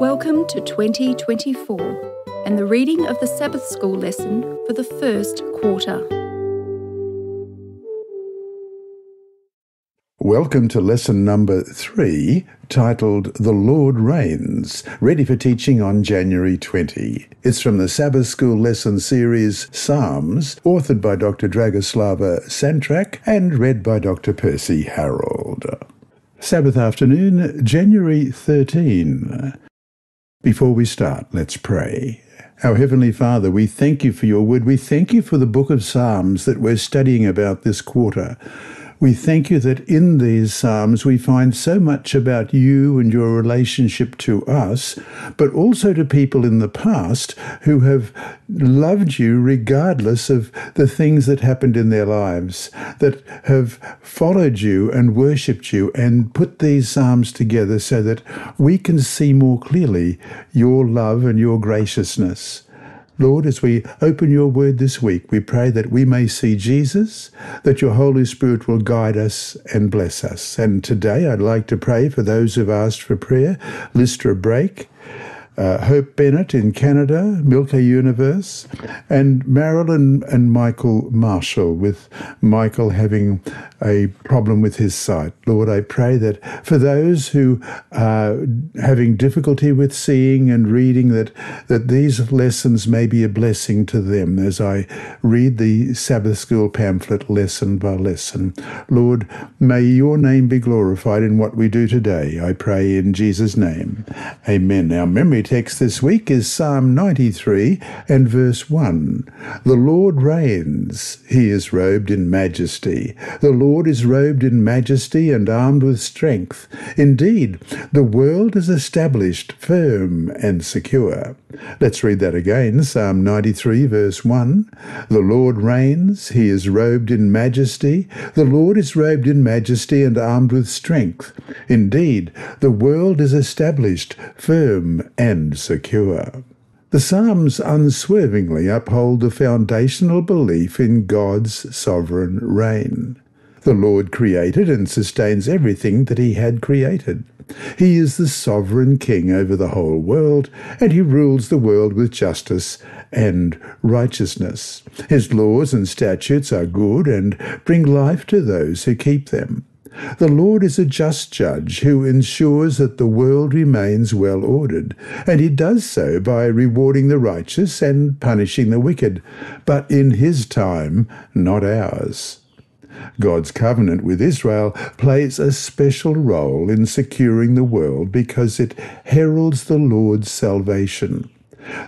Welcome to 2024 and the reading of the Sabbath School lesson for the first quarter. Welcome to lesson number three, titled The Lord Reigns, ready for teaching on January 20. It's from the Sabbath School lesson series Psalms, authored by Dr. Dragoslava Santrac and read by Dr. Percy Harrold. Sabbath afternoon, January 13. Before we start, let's pray. Our Heavenly Father, we thank you for your word. We thank you for the book of Psalms that we're studying about this quarter. We thank you that in these Psalms we find so much about you and your relationship to us, but also to people in the past who have loved you regardless of the things that happened in their lives, that have followed you and worshipped you and put these Psalms together so that we can see more clearly your love and your graciousness. Lord, as we open your word this week, we pray that we may see Jesus, that your Holy Spirit will guide us and bless us. And today I'd like to pray for those who've asked for prayer, Lystra Break, uh, Hope Bennett in Canada, Milka Universe, and Marilyn and Michael Marshall, with Michael having a problem with his sight. Lord, I pray that for those who are having difficulty with seeing and reading, that, that these lessons may be a blessing to them as I read the Sabbath School pamphlet lesson by lesson. Lord, may your name be glorified in what we do today. I pray in Jesus' name. Amen. Our memory text this week is Psalm 93 and verse 1. The Lord reigns, he is robed in majesty. The Lord is robed in majesty and armed with strength. Indeed, the world is established firm and secure. Let's read that again Psalm 93, verse 1. The Lord reigns, he is robed in majesty. The Lord is robed in majesty and armed with strength. Indeed, the world is established firm and secure. The Psalms unswervingly uphold the foundational belief in God's sovereign reign. The Lord created and sustains everything that He had created. He is the sovereign King over the whole world, and He rules the world with justice and righteousness. His laws and statutes are good and bring life to those who keep them. The Lord is a just judge who ensures that the world remains well ordered, and he does so by rewarding the righteous and punishing the wicked, but in his time, not ours. God's covenant with Israel plays a special role in securing the world because it heralds the Lord's salvation.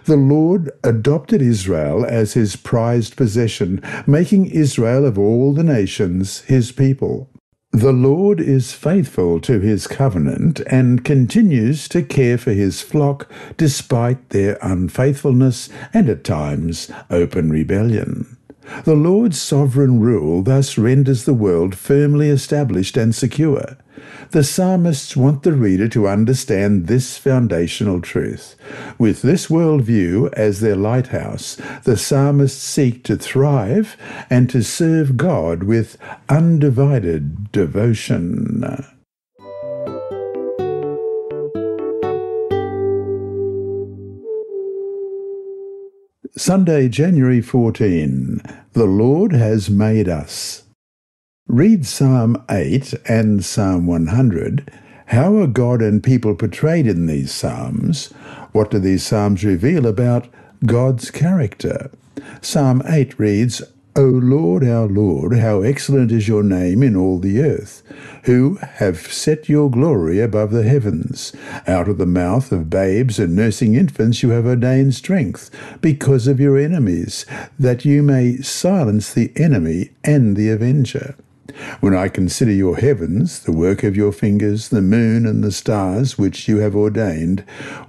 The Lord adopted Israel as his prized possession, making Israel of all the nations his people. The Lord is faithful to his covenant and continues to care for his flock despite their unfaithfulness and at times open rebellion. The Lord's sovereign rule thus renders the world firmly established and secure. The psalmists want the reader to understand this foundational truth. With this worldview as their lighthouse, the psalmists seek to thrive and to serve God with undivided devotion. Sunday, January 14. The Lord has made us. Read Psalm 8 and Psalm 100. How are God and people portrayed in these Psalms? What do these Psalms reveal about God's character? Psalm 8 reads, O Lord, our Lord, how excellent is your name in all the earth, who have set your glory above the heavens. Out of the mouth of babes and nursing infants you have ordained strength, because of your enemies, that you may silence the enemy and the avenger. When I consider your heavens, the work of your fingers, the moon and the stars which you have ordained,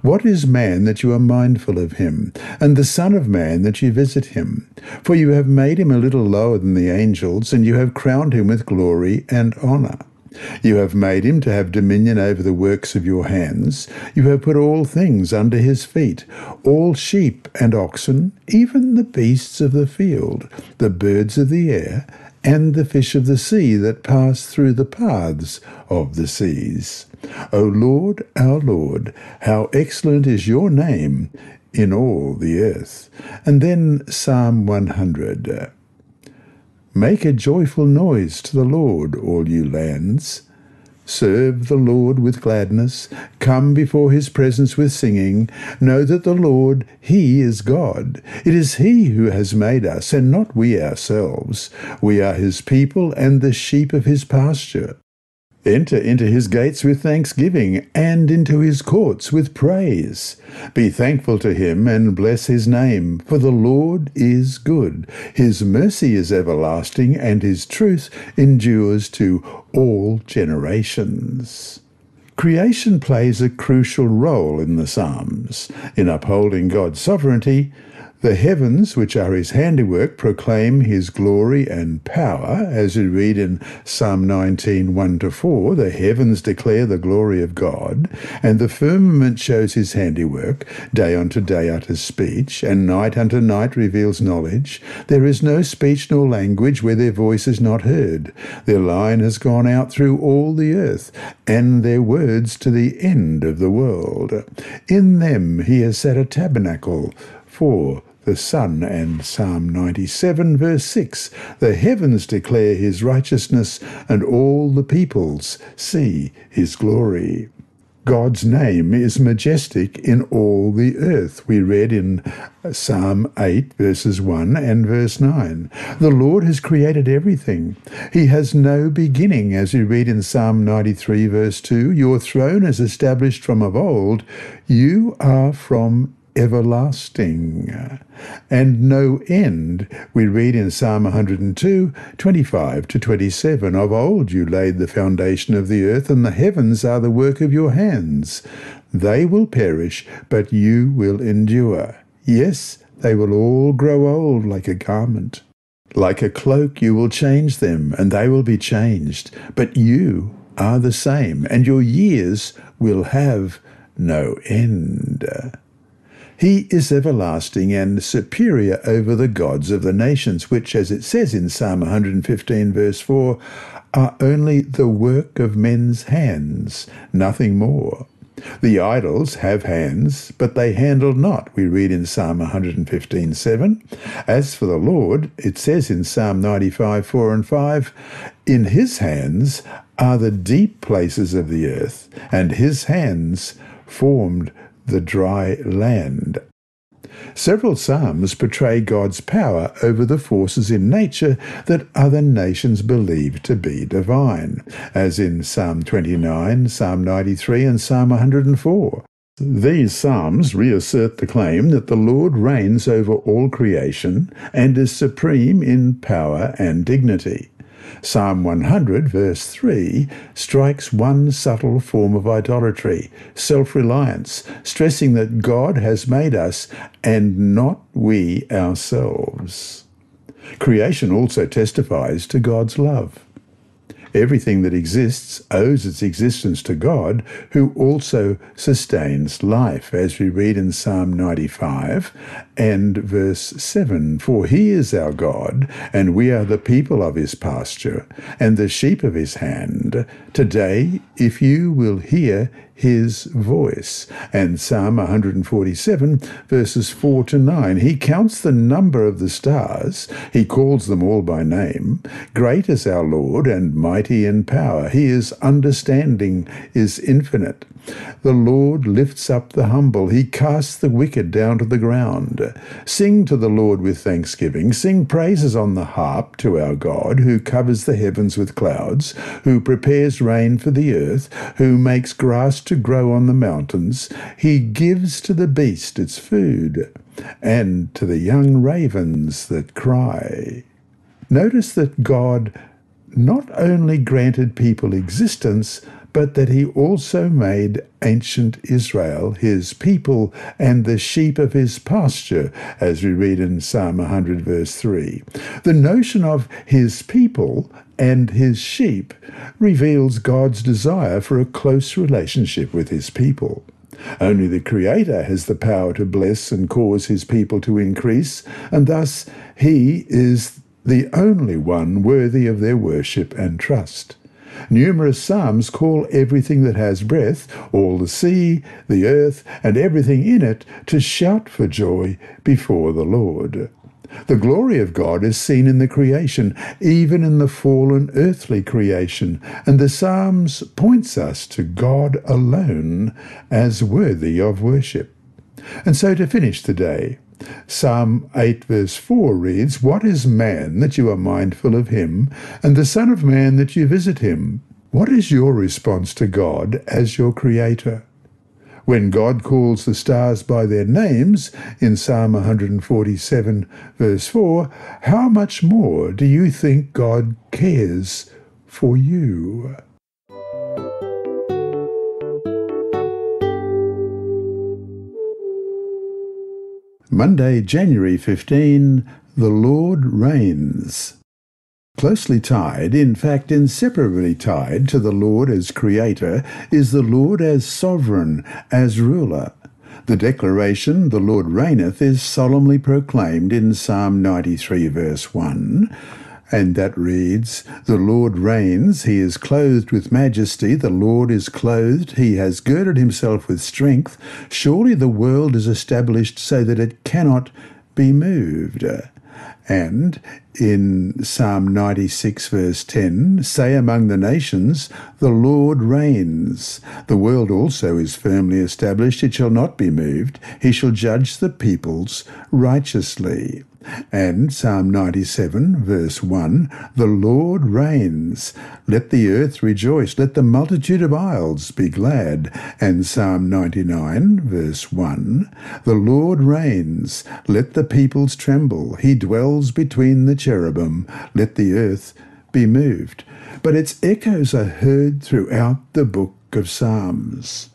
what is man that you are mindful of him, and the Son of Man that you visit him? For you have made him a little lower than the angels, and you have crowned him with glory and honour. You have made him to have dominion over the works of your hands. You have put all things under his feet, all sheep and oxen, even the beasts of the field, the birds of the air, and the fish of the sea that pass through the paths of the seas. O Lord, our Lord, how excellent is your name in all the earth. And then Psalm 100. Make a joyful noise to the Lord, all you lands. Serve the Lord with gladness. Come before his presence with singing. Know that the Lord, he is God. It is he who has made us, and not we ourselves. We are his people and the sheep of his pasture. Enter into his gates with thanksgiving, and into his courts with praise. Be thankful to him, and bless his name, for the Lord is good. His mercy is everlasting, and his truth endures to all generations. Creation plays a crucial role in the Psalms, in upholding God's sovereignty the heavens, which are his handiwork, proclaim his glory and power, as we read in Psalm 19, 1 to 4. The heavens declare the glory of God, and the firmament shows his handiwork. Day unto day utters speech, and night unto night reveals knowledge. There is no speech nor language where their voice is not heard. Their line has gone out through all the earth, and their words to the end of the world. In them he has set a tabernacle for the sun, and Psalm 97, verse 6 The heavens declare his righteousness, and all the peoples see his glory. God's name is majestic in all the earth. We read in Psalm 8, verses 1 and verse 9. The Lord has created everything. He has no beginning, as we read in Psalm 93, verse 2. Your throne is established from of old. You are from everlasting and no end. We read in Psalm 102, 25 to 27 Of old you laid the foundation of the earth, and the heavens are the work of your hands. They will perish, but you will endure. Yes, they will all grow old like a garment. Like a cloak you will change them, and they will be changed. But you are the same, and your years will have no end. He is everlasting and superior over the gods of the nations, which, as it says in Psalm 115, verse 4, are only the work of men's hands, nothing more. The idols have hands, but they handle not, we read in Psalm 115, 7. As for the Lord, it says in Psalm 95, 4 and 5, In his hands are the deep places of the earth, and his hands formed the dry land. Several psalms portray God's power over the forces in nature that other nations believe to be divine, as in Psalm 29, Psalm 93, and Psalm 104. These Psalms reassert the claim that the Lord reigns over all creation and is supreme in power and dignity. Psalm 100, verse 3, strikes one subtle form of idolatry, self reliance, stressing that God has made us and not we ourselves. Creation also testifies to God's love. Everything that exists owes its existence to God, who also sustains life, as we read in Psalm 95 and verse 7 For he is our God, and we are the people of his pasture, and the sheep of his hand. Today, if you will hear his voice. And Psalm 147, verses 4 to 9. He counts the number of the stars, he calls them all by name. Great is our Lord, and mighty in power. His understanding is infinite. The Lord lifts up the humble. He casts the wicked down to the ground. Sing to the Lord with thanksgiving. Sing praises on the harp to our God, who covers the heavens with clouds, who prepares rain for the earth, who makes grass to grow on the mountains. He gives to the beast its food, and to the young ravens that cry. Notice that God not only granted people existence, but that he also made ancient Israel his people and the sheep of his pasture, as we read in Psalm 100, verse 3. The notion of his people and his sheep reveals God's desire for a close relationship with his people. Only the Creator has the power to bless and cause his people to increase, and thus he is the only one worthy of their worship and trust. Numerous psalms call everything that has breath, all the sea, the earth, and everything in it, to shout for joy before the Lord. The glory of God is seen in the creation, even in the fallen earthly creation, and the Psalms points us to God alone as worthy of worship. And so to finish the day, Psalm 8 verse 4 reads, What is man that you are mindful of him, and the Son of Man that you visit him? What is your response to God as your Creator? When God calls the stars by their names in Psalm 147, verse 4, how much more do you think God cares for you? Monday, January 15, The Lord Reigns. Closely tied, in fact inseparably tied to the Lord as Creator, is the Lord as Sovereign, as Ruler. The declaration, the Lord reigneth, is solemnly proclaimed in Psalm 93, verse 1. And that reads, The Lord reigns, he is clothed with majesty, the Lord is clothed, he has girded himself with strength. Surely the world is established so that it cannot be moved. And in Psalm 96, verse 10, say among the nations, The Lord reigns. The world also is firmly established, it shall not be moved. He shall judge the peoples righteously. And Psalm 97, verse 1 The Lord reigns. Let the earth rejoice. Let the multitude of isles be glad. And Psalm 99, verse 1 The Lord reigns. Let the peoples tremble. He dwells between the cherubim. Let the earth be moved. But its echoes are heard throughout the book of Psalms.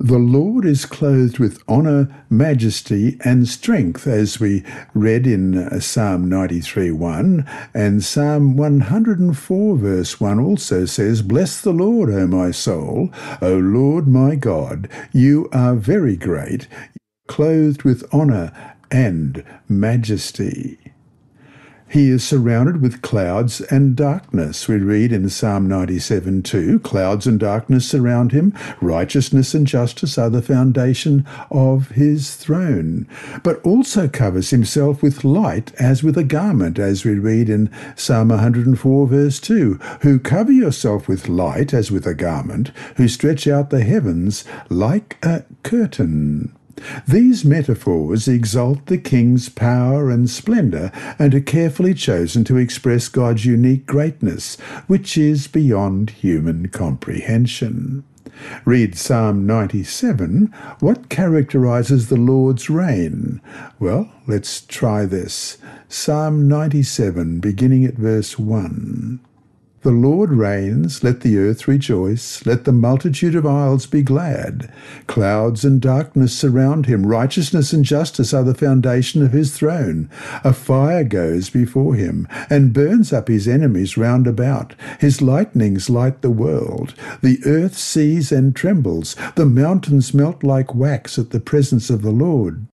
The Lord is clothed with honour, majesty, and strength, as we read in uh, Psalm 93 1. And Psalm 104, verse 1 also says, Bless the Lord, O my soul. O Lord my God, you are very great, clothed with honour and majesty. He is surrounded with clouds and darkness. We read in Psalm 97 2 Clouds and darkness surround him, righteousness and justice are the foundation of his throne. But also covers himself with light as with a garment, as we read in Psalm 104 verse 2 Who cover yourself with light as with a garment, who stretch out the heavens like a curtain. These metaphors exalt the king's power and splendour and are carefully chosen to express God's unique greatness, which is beyond human comprehension. Read Psalm 97. What characterizes the Lord's reign? Well, let's try this. Psalm 97, beginning at verse 1. The Lord reigns, let the earth rejoice, let the multitude of isles be glad. Clouds and darkness surround him, righteousness and justice are the foundation of his throne. A fire goes before him, and burns up his enemies round about. His lightnings light the world. The earth sees and trembles, the mountains melt like wax at the presence of the Lord.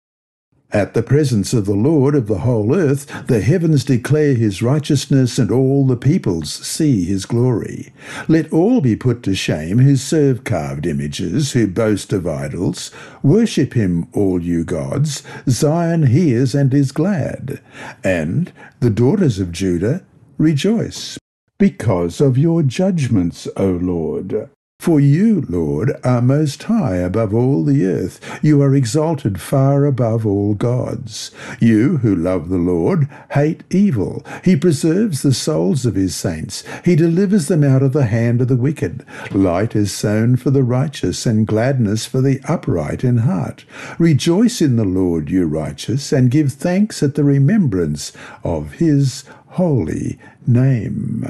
At the presence of the Lord of the whole earth, the heavens declare his righteousness, and all the peoples see his glory. Let all be put to shame who serve carved images, who boast of idols. Worship him, all you gods. Zion hears and is glad. And the daughters of Judah rejoice because of your judgments, O Lord. For you, Lord, are most high above all the earth. You are exalted far above all gods. You, who love the Lord, hate evil. He preserves the souls of his saints. He delivers them out of the hand of the wicked. Light is sown for the righteous, and gladness for the upright in heart. Rejoice in the Lord, you righteous, and give thanks at the remembrance of his holy name.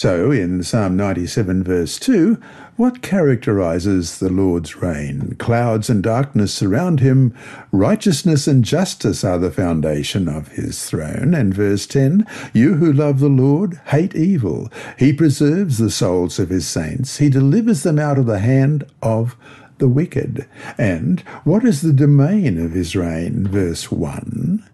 So, in Psalm 97, verse 2, what characterizes the Lord's reign? Clouds and darkness surround him, righteousness and justice are the foundation of his throne. And verse 10 You who love the Lord hate evil. He preserves the souls of his saints, he delivers them out of the hand of the wicked. And what is the domain of his reign? Verse 1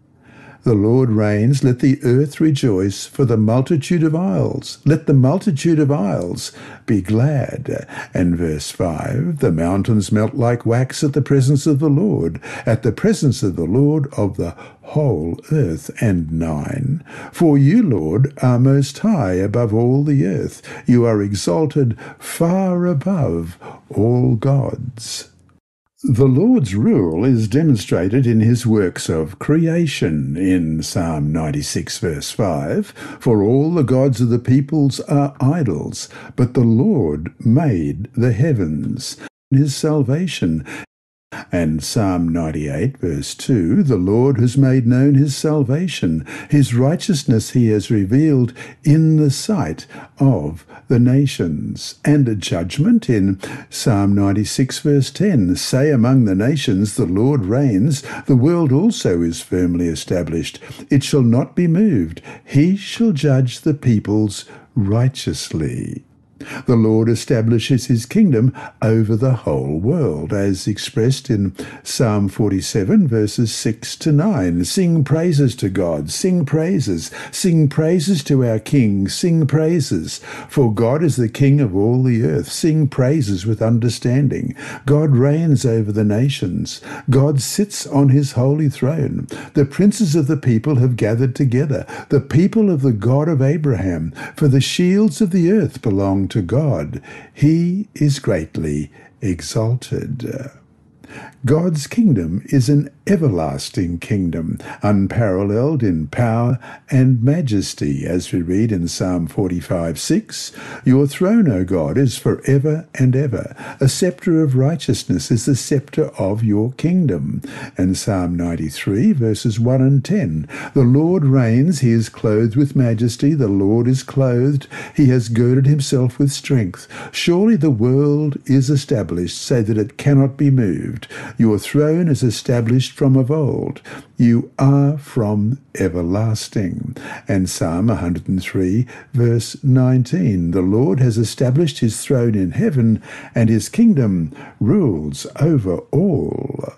The Lord reigns, let the earth rejoice for the multitude of isles. Let the multitude of isles be glad. And verse 5 The mountains melt like wax at the presence of the Lord, at the presence of the Lord of the whole earth. And 9 For you, Lord, are most high above all the earth. You are exalted far above all gods. The Lord's rule is demonstrated in his works of creation in Psalm 96, verse 5 For all the gods of the peoples are idols, but the Lord made the heavens. His salvation and Psalm 98, verse 2 The Lord has made known his salvation. His righteousness he has revealed in the sight of the nations. And a judgment in Psalm 96, verse 10 Say among the nations, The Lord reigns. The world also is firmly established. It shall not be moved. He shall judge the peoples righteously. The Lord establishes his kingdom over the whole world, as expressed in Psalm 47, verses 6 to 9. Sing praises to God, sing praises, sing praises to our King, sing praises. For God is the King of all the earth. Sing praises with understanding. God reigns over the nations. God sits on his holy throne. The princes of the people have gathered together, the people of the God of Abraham, for the shields of the earth belong to God. He is greatly exalted. God's kingdom is an everlasting kingdom, unparalleled in power and majesty, as we read in Psalm 45 6. Your throne, O God, is for ever and ever. A sceptre of righteousness is the sceptre of your kingdom. And Psalm 93, verses 1 and 10. The Lord reigns, he is clothed with majesty, the Lord is clothed, he has girded himself with strength. Surely the world is established so that it cannot be moved. Your throne is established from of old. You are from everlasting. And Psalm 103, verse 19 The Lord has established his throne in heaven, and his kingdom rules over all.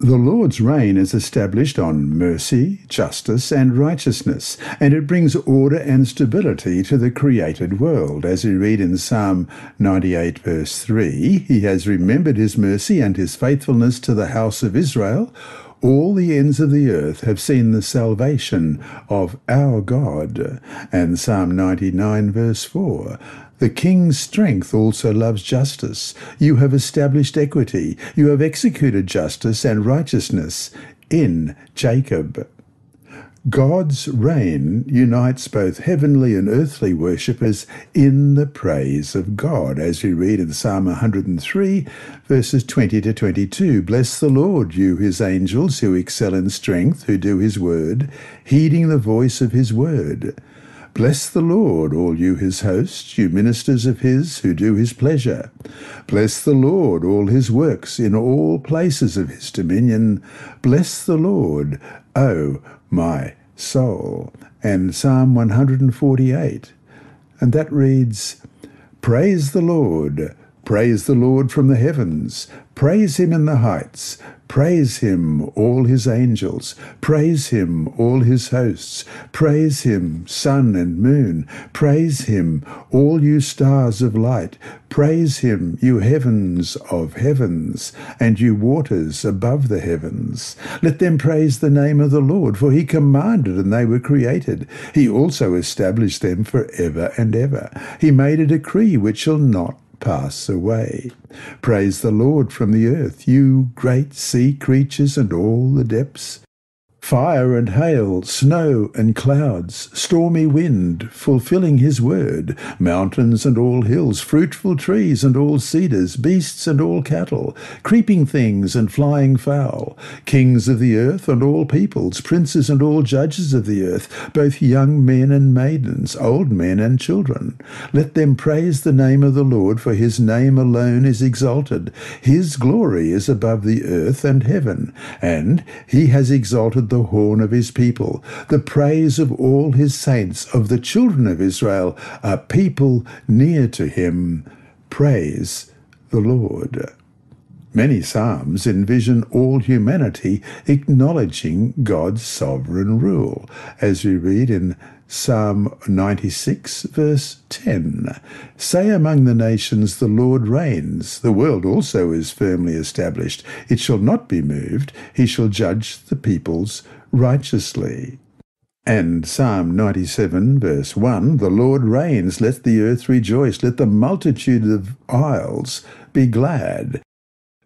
The Lord's reign is established on mercy, justice, and righteousness, and it brings order and stability to the created world. As we read in Psalm 98, verse 3, He has remembered His mercy and His faithfulness to the house of Israel. All the ends of the earth have seen the salvation of our God. And Psalm 99, verse 4 the king's strength also loves justice. You have established equity. You have executed justice and righteousness in Jacob. God's reign unites both heavenly and earthly worshippers in the praise of God, as we read in Psalm 103, verses 20 to 22. Bless the Lord, you his angels who excel in strength, who do his word, heeding the voice of his word. Bless the Lord, all you his hosts, you ministers of his who do his pleasure. Bless the Lord, all his works in all places of his dominion. Bless the Lord, O my soul. And Psalm 148. And that reads, Praise the Lord. Praise the Lord from the heavens. Praise him in the heights. Praise him, all his angels. Praise him, all his hosts. Praise him, sun and moon. Praise him, all you stars of light. Praise him, you heavens of heavens, and you waters above the heavens. Let them praise the name of the Lord, for he commanded and they were created. He also established them for ever and ever. He made a decree which shall not pass away. Praise the Lord from the earth, you great sea creatures and all the depths. Fire and hail, snow and clouds, stormy wind, fulfilling his word, mountains and all hills, fruitful trees and all cedars, beasts and all cattle, creeping things and flying fowl, kings of the earth and all peoples, princes and all judges of the earth, both young men and maidens, old men and children. Let them praise the name of the Lord, for his name alone is exalted. His glory is above the earth and heaven, and he has exalted the horn of his people, the praise of all his saints, of the children of Israel, a people near to him. Praise the Lord. Many Psalms envision all humanity acknowledging God's sovereign rule, as we read in Psalm 96, verse 10. Say among the nations, The Lord reigns. The world also is firmly established. It shall not be moved. He shall judge the peoples righteously. And Psalm 97, verse 1 The Lord reigns, let the earth rejoice, let the multitude of isles be glad.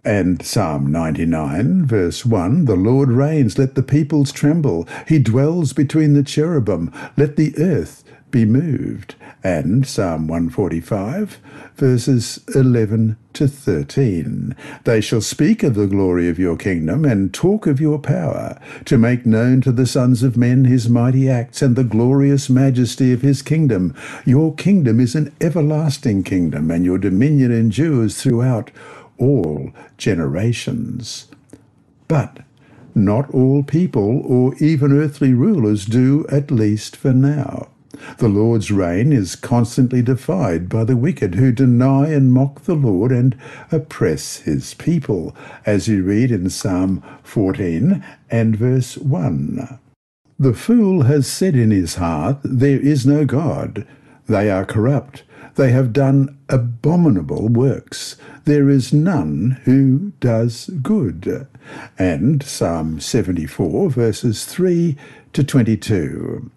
And Psalm 99, verse 1 The Lord reigns, let the peoples tremble. He dwells between the cherubim, let the earth be moved. And Psalm 145, verses 11 to 13. They shall speak of the glory of your kingdom and talk of your power, to make known to the sons of men his mighty acts and the glorious majesty of his kingdom. Your kingdom is an everlasting kingdom, and your dominion endures throughout all generations. But not all people or even earthly rulers do, at least for now. The Lord's reign is constantly defied by the wicked who deny and mock the Lord and oppress his people, as you read in Psalm 14 and verse 1. The fool has said in his heart, There is no God. They are corrupt. They have done abominable works. There is none who does good. And Psalm 74, verses 3 to 22.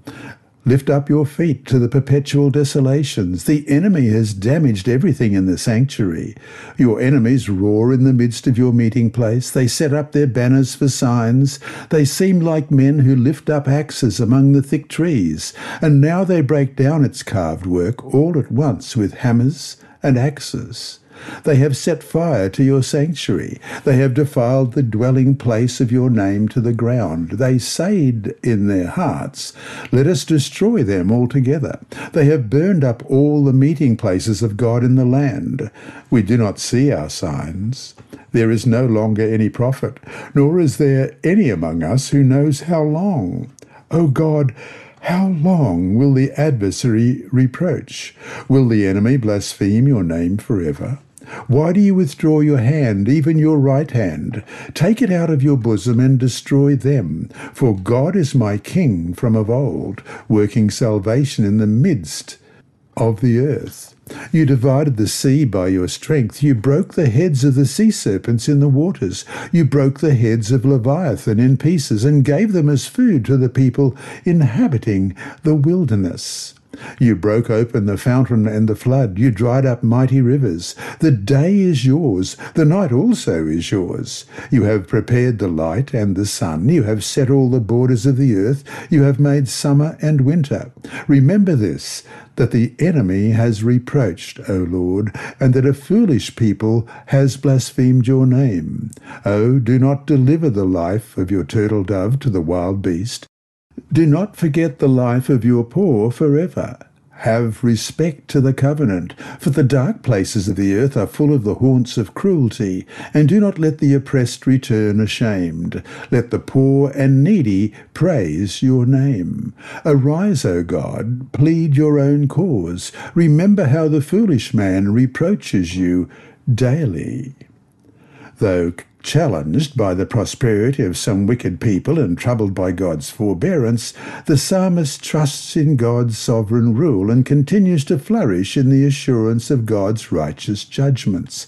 Lift up your feet to the perpetual desolations. The enemy has damaged everything in the sanctuary. Your enemies roar in the midst of your meeting place. They set up their banners for signs. They seem like men who lift up axes among the thick trees. And now they break down its carved work all at once with hammers and axes. They have set fire to your sanctuary. They have defiled the dwelling place of your name to the ground. They said in their hearts, Let us destroy them altogether. They have burned up all the meeting places of God in the land. We do not see our signs. There is no longer any prophet, nor is there any among us who knows how long. O God, how long will the adversary reproach? Will the enemy blaspheme your name forever? Why do you withdraw your hand, even your right hand? Take it out of your bosom and destroy them. For God is my King from of old, working salvation in the midst of the earth. You divided the sea by your strength. You broke the heads of the sea serpents in the waters. You broke the heads of Leviathan in pieces and gave them as food to the people inhabiting the wilderness. You broke open the fountain and the flood. You dried up mighty rivers. The day is yours. The night also is yours. You have prepared the light and the sun. You have set all the borders of the earth. You have made summer and winter. Remember this, that the enemy has reproached, O Lord, and that a foolish people has blasphemed your name. O, do not deliver the life of your turtle dove to the wild beast. Do not forget the life of your poor forever. Have respect to the covenant, for the dark places of the earth are full of the haunts of cruelty, and do not let the oppressed return ashamed. Let the poor and needy praise your name. Arise, O God, plead your own cause. Remember how the foolish man reproaches you daily. Though Challenged by the prosperity of some wicked people and troubled by God's forbearance, the psalmist trusts in God's sovereign rule and continues to flourish in the assurance of God's righteous judgments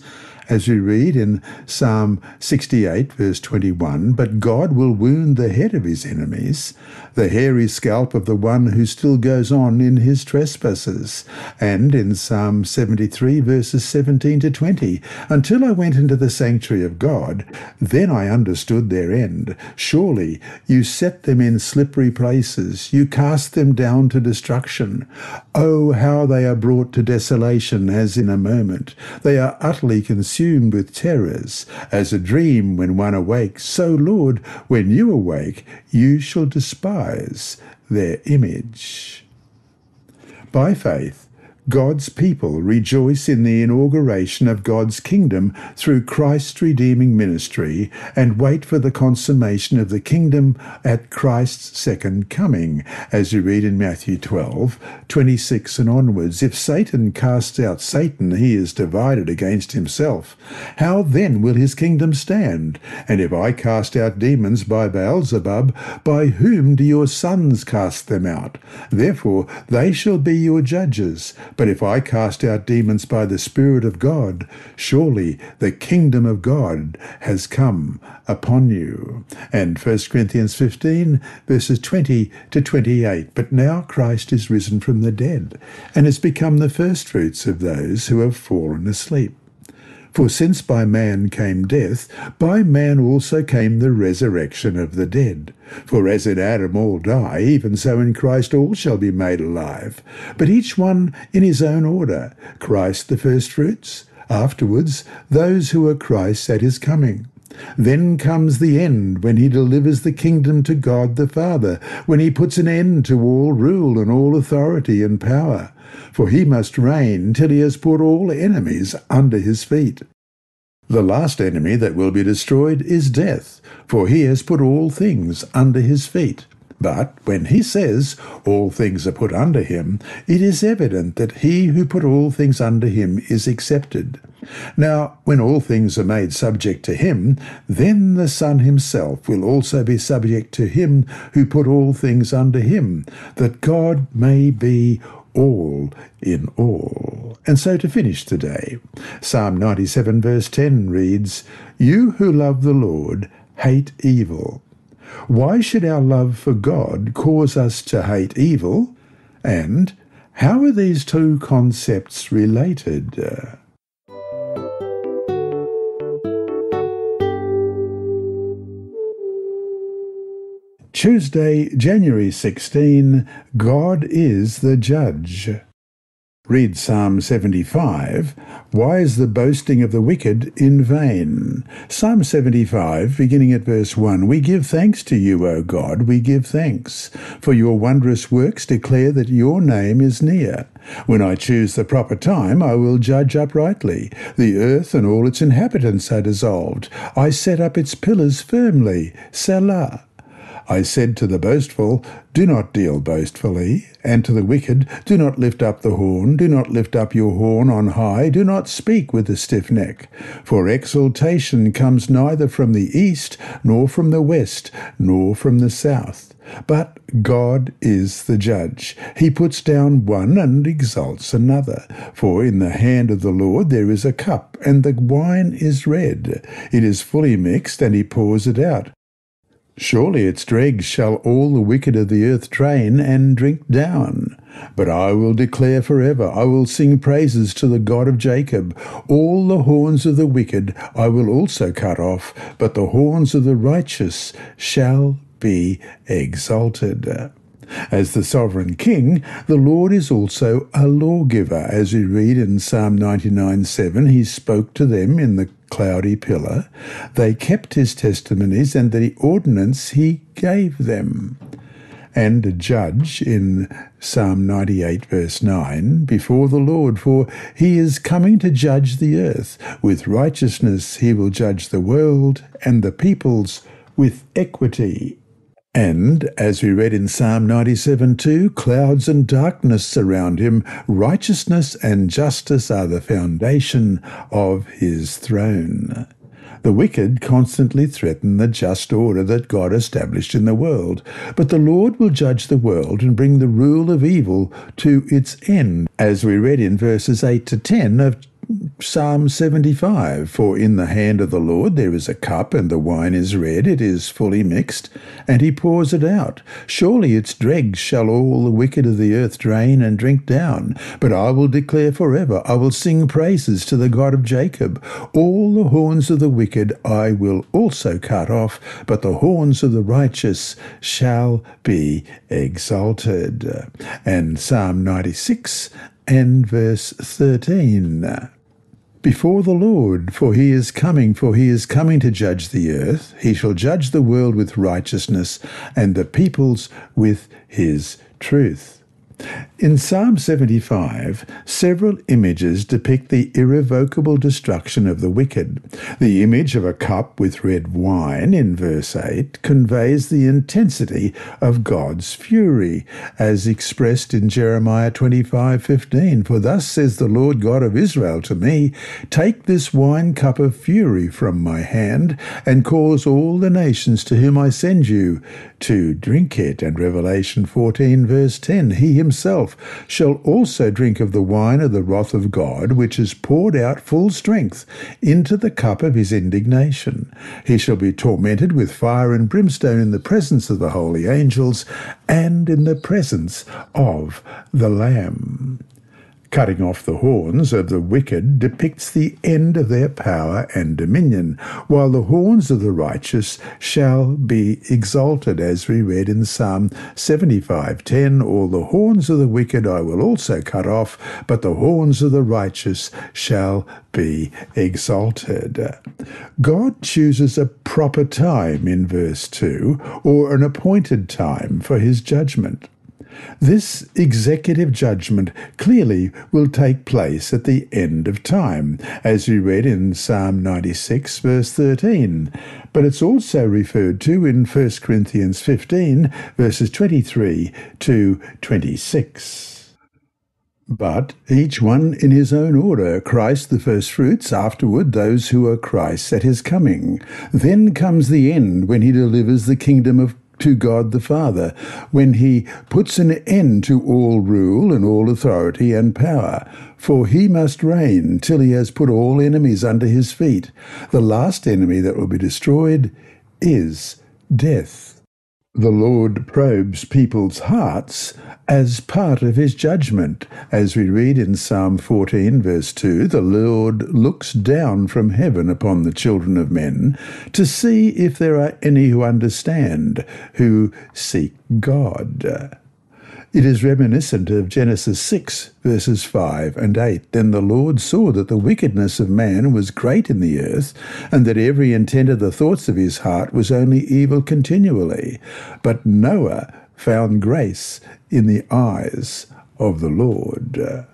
as we read in Psalm 68, verse 21 But God will wound the head of his enemies, the hairy scalp of the one who still goes on in his trespasses. And in Psalm 73, verses 17 to 20 Until I went into the sanctuary of God, then I understood their end. Surely you set them in slippery places, you cast them down to destruction. Oh, how they are brought to desolation as in a moment! They are utterly consumed consumed with terrors, as a dream when one awakes, so, Lord, when you awake, you shall despise their image. By faith, God's people rejoice in the inauguration of God's kingdom through Christ's redeeming ministry and wait for the consummation of the kingdom at Christ's second coming, as you read in Matthew 12, 26 and onwards. If Satan casts out Satan, he is divided against himself. How then will his kingdom stand? And if I cast out demons by Beelzebub, by whom do your sons cast them out? Therefore they shall be your judges. But if I cast out demons by the Spirit of God, surely the kingdom of God has come upon you. And 1 Corinthians 15, verses 20 to 28. But now Christ is risen from the dead, and has become the firstfruits of those who have fallen asleep. For since by man came death, by man also came the resurrection of the dead. For as in Adam all die, even so in Christ all shall be made alive, but each one in his own order Christ the firstfruits, afterwards those who are Christ's at his coming. Then comes the end, when he delivers the kingdom to God the Father, when he puts an end to all rule and all authority and power for he must reign till he has put all enemies under his feet. The last enemy that will be destroyed is death, for he has put all things under his feet. But when he says all things are put under him, it is evident that he who put all things under him is accepted. Now, when all things are made subject to him, then the Son himself will also be subject to him who put all things under him, that God may be all in all. And so to finish today, Psalm 97 verse 10 reads, You who love the Lord hate evil. Why should our love for God cause us to hate evil? And how are these two concepts related? Tuesday, January 16, God is the Judge. Read Psalm 75. Why is the boasting of the wicked in vain? Psalm 75, beginning at verse 1 We give thanks to you, O God, we give thanks. For your wondrous works declare that your name is near. When I choose the proper time, I will judge uprightly. The earth and all its inhabitants are dissolved. I set up its pillars firmly. Selah. I said to the boastful, Do not deal boastfully, and to the wicked, Do not lift up the horn, do not lift up your horn on high, do not speak with a stiff neck. For exultation comes neither from the east, nor from the west, nor from the south. But God is the judge. He puts down one and exalts another. For in the hand of the Lord there is a cup, and the wine is red. It is fully mixed, and he pours it out. Surely its dregs shall all the wicked of the earth drain and drink down. But I will declare forever, I will sing praises to the God of Jacob. All the horns of the wicked I will also cut off, but the horns of the righteous shall be exalted. As the sovereign king, the Lord is also a lawgiver. As we read in Psalm 99 7, he spoke to them in the cloudy pillar. They kept his testimonies and the ordinance he gave them. And a judge in Psalm 98, verse 9, before the Lord, for he is coming to judge the earth. With righteousness he will judge the world and the peoples with equity. And, as we read in Psalm 97 2, clouds and darkness surround him, righteousness and justice are the foundation of his throne. The wicked constantly threaten the just order that God established in the world, but the Lord will judge the world and bring the rule of evil to its end, as we read in verses 8 to 10 of Psalm 75 For in the hand of the Lord there is a cup, and the wine is red, it is fully mixed, and he pours it out. Surely its dregs shall all the wicked of the earth drain and drink down. But I will declare forever, I will sing praises to the God of Jacob. All the horns of the wicked I will also cut off, but the horns of the righteous shall be exalted. And Psalm 96 and verse 13 before the Lord, for he is coming, for he is coming to judge the earth. He shall judge the world with righteousness and the peoples with his truth. In Psalm 75, several images depict the irrevocable destruction of the wicked. The image of a cup with red wine in verse 8 conveys the intensity of God's fury, as expressed in Jeremiah 25:15. For thus says the Lord God of Israel to me, Take this wine cup of fury from my hand, and cause all the nations to whom I send you to drink it. And Revelation 14, verse 10, He shall also drink of the wine of the wrath of God, which is poured out full strength into the cup of his indignation. He shall be tormented with fire and brimstone in the presence of the holy angels and in the presence of the Lamb. Cutting off the horns of the wicked depicts the end of their power and dominion, while the horns of the righteous shall be exalted, as we read in Psalm 75:10. All the horns of the wicked I will also cut off, but the horns of the righteous shall be exalted. God chooses a proper time in verse 2, or an appointed time for his judgment. This executive judgment clearly will take place at the end of time, as we read in Psalm 96, verse 13. But it's also referred to in 1 Corinthians 15, verses 23 to 26. But each one in his own order, Christ the firstfruits, afterward those who are Christ's at his coming. Then comes the end when he delivers the kingdom of to God the Father when he puts an end to all rule and all authority and power. For he must reign till he has put all enemies under his feet. The last enemy that will be destroyed is death. The Lord probes people's hearts as part of his judgment. As we read in Psalm 14, verse 2, the Lord looks down from heaven upon the children of men to see if there are any who understand, who seek God. It is reminiscent of Genesis 6, verses 5 and 8. Then the Lord saw that the wickedness of man was great in the earth, and that every intent of the thoughts of his heart was only evil continually. But Noah found grace in the eyes of the Lord.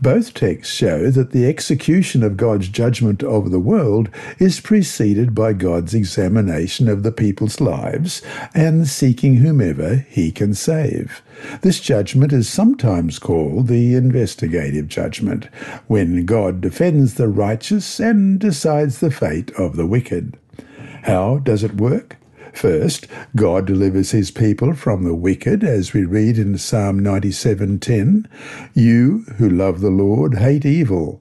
Both texts show that the execution of God's judgment over the world is preceded by God's examination of the people's lives and seeking whomever he can save. This judgment is sometimes called the investigative judgment, when God defends the righteous and decides the fate of the wicked. How does it work? First, God delivers his people from the wicked, as we read in Psalm 97:10. You who love the Lord hate evil.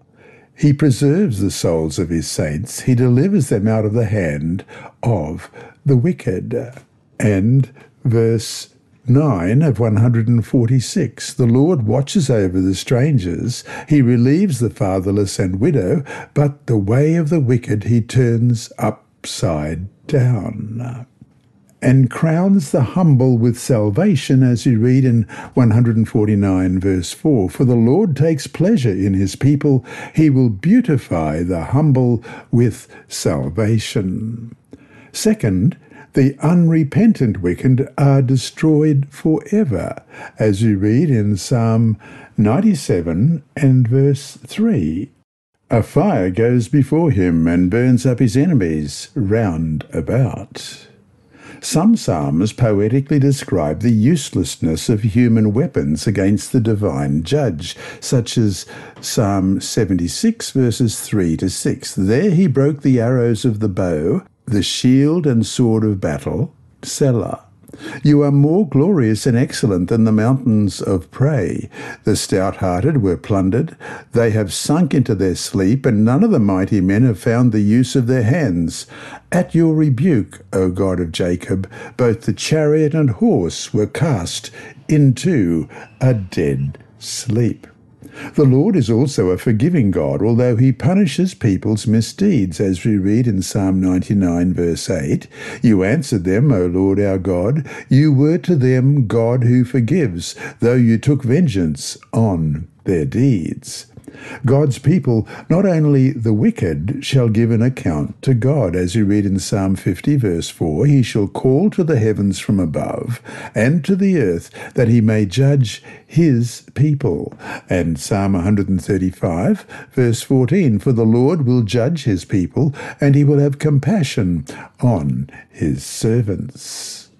He preserves the souls of his saints. He delivers them out of the hand of the wicked. And verse 9 of 146 The Lord watches over the strangers, he relieves the fatherless and widow, but the way of the wicked he turns upside down and crowns the humble with salvation, as you read in 149, verse 4. For the Lord takes pleasure in his people, he will beautify the humble with salvation. Second, the unrepentant wicked are destroyed forever, as you read in Psalm 97 and verse 3. A fire goes before him and burns up his enemies round about. Some psalms poetically describe the uselessness of human weapons against the divine judge, such as Psalm 76, verses 3 to 6. There he broke the arrows of the bow, the shield and sword of battle, Selah. You are more glorious and excellent than the mountains of prey. The stout hearted were plundered. They have sunk into their sleep, and none of the mighty men have found the use of their hands. At your rebuke, O God of Jacob, both the chariot and horse were cast into a dead sleep. The Lord is also a forgiving God, although he punishes people's misdeeds, as we read in Psalm 99, verse 8. You answered them, O Lord our God. You were to them God who forgives, though you took vengeance on their deeds. God's people, not only the wicked, shall give an account to God. As you read in Psalm 50, verse 4, He shall call to the heavens from above and to the earth that He may judge His people. And Psalm 135, verse 14, For the Lord will judge His people, and He will have compassion on His servants.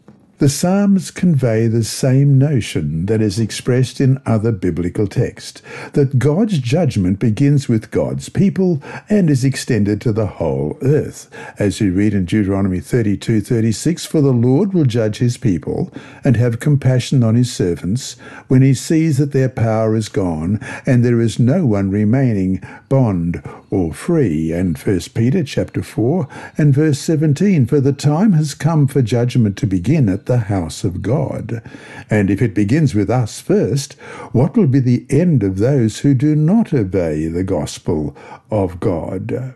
The Psalms convey the same notion that is expressed in other biblical texts that God's judgment begins with God's people and is extended to the whole earth. As you read in Deuteronomy 32 36, For the Lord will judge his people and have compassion on his servants when he sees that their power is gone and there is no one remaining bond or free. And 1 Peter chapter 4 and verse 17, For the time has come for judgment to begin at the house of God. And if it begins with us first, what will be the end of those who do not obey the gospel of God?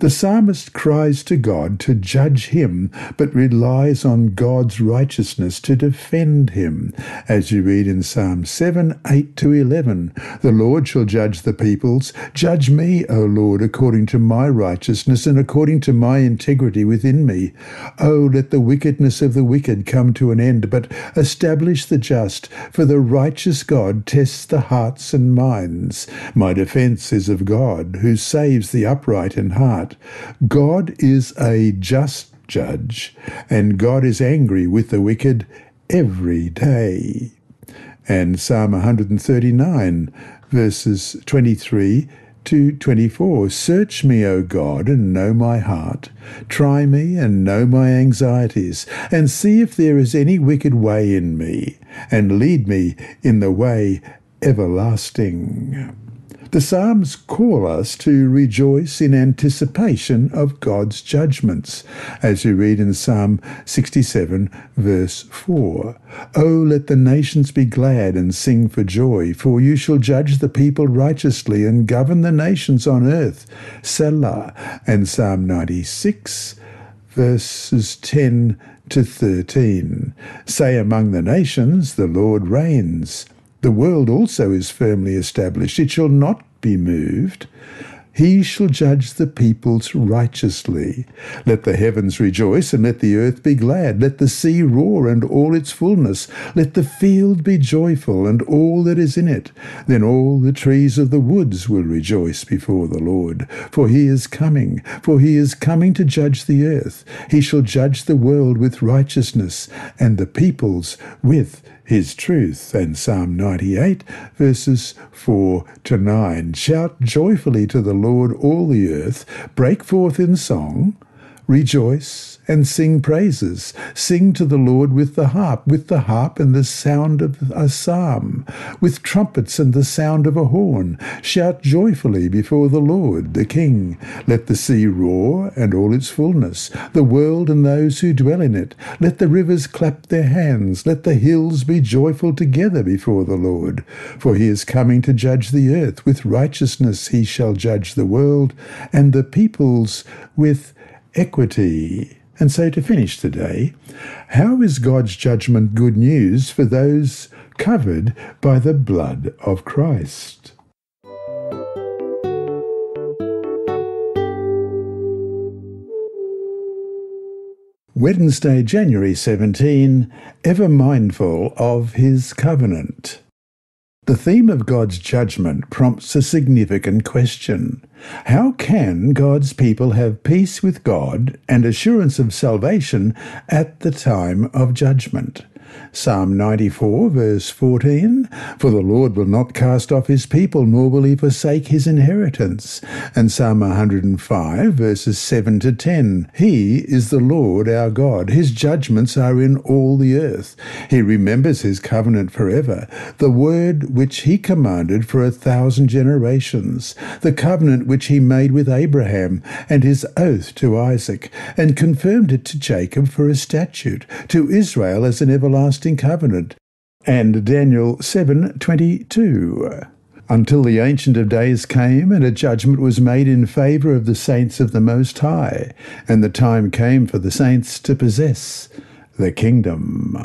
The psalmist cries to God to judge him, but relies on God's righteousness to defend him. As you read in Psalm 7 8 to 11, The Lord shall judge the peoples. Judge me, O Lord, according to my righteousness and according to my integrity within me. O let the wickedness of the wicked come to an end, but establish the just, for the righteous God tests the hearts and minds. My defense is of God, who saves the upright in heart. God is a just judge, and God is angry with the wicked every day. And Psalm 139, verses 23 to 24 Search me, O God, and know my heart. Try me and know my anxieties, and see if there is any wicked way in me, and lead me in the way everlasting. The Psalms call us to rejoice in anticipation of God's judgments, as you read in Psalm 67, verse 4. O let the nations be glad and sing for joy, for you shall judge the people righteously and govern the nations on earth. Selah. And Psalm 96, verses 10 to 13. Say among the nations, the Lord reigns. The world also is firmly established. It shall not be moved. He shall judge the peoples righteously. Let the heavens rejoice, and let the earth be glad. Let the sea roar, and all its fullness. Let the field be joyful, and all that is in it. Then all the trees of the woods will rejoice before the Lord. For he is coming, for he is coming to judge the earth. He shall judge the world with righteousness, and the peoples with his truth. And Psalm 98, verses 4 to 9. Shout joyfully to the Lord, all the earth, break forth in song, rejoice and sing praises. Sing to the Lord with the harp, with the harp and the sound of a psalm, with trumpets and the sound of a horn. Shout joyfully before the Lord, the King. Let the sea roar and all its fullness, the world and those who dwell in it. Let the rivers clap their hands. Let the hills be joyful together before the Lord. For he is coming to judge the earth. With righteousness he shall judge the world, and the peoples with equity. And so, to finish today, how is God's judgment good news for those covered by the blood of Christ? Wednesday, January 17, ever mindful of his covenant. The theme of God's judgment prompts a significant question. How can God's people have peace with God and assurance of salvation at the time of judgment? Psalm 94, verse 14 For the Lord will not cast off his people, nor will he forsake his inheritance. And Psalm 105, verses 7 to 10 He is the Lord our God, his judgments are in all the earth. He remembers his covenant forever, the word which he commanded for a thousand generations, the covenant which he made with Abraham, and his oath to Isaac, and confirmed it to Jacob for a statute, to Israel as an everlasting everlasting covenant. And Daniel 7:22 until the Ancient of Days came, and a judgment was made in favour of the saints of the Most High, and the time came for the saints to possess the kingdom.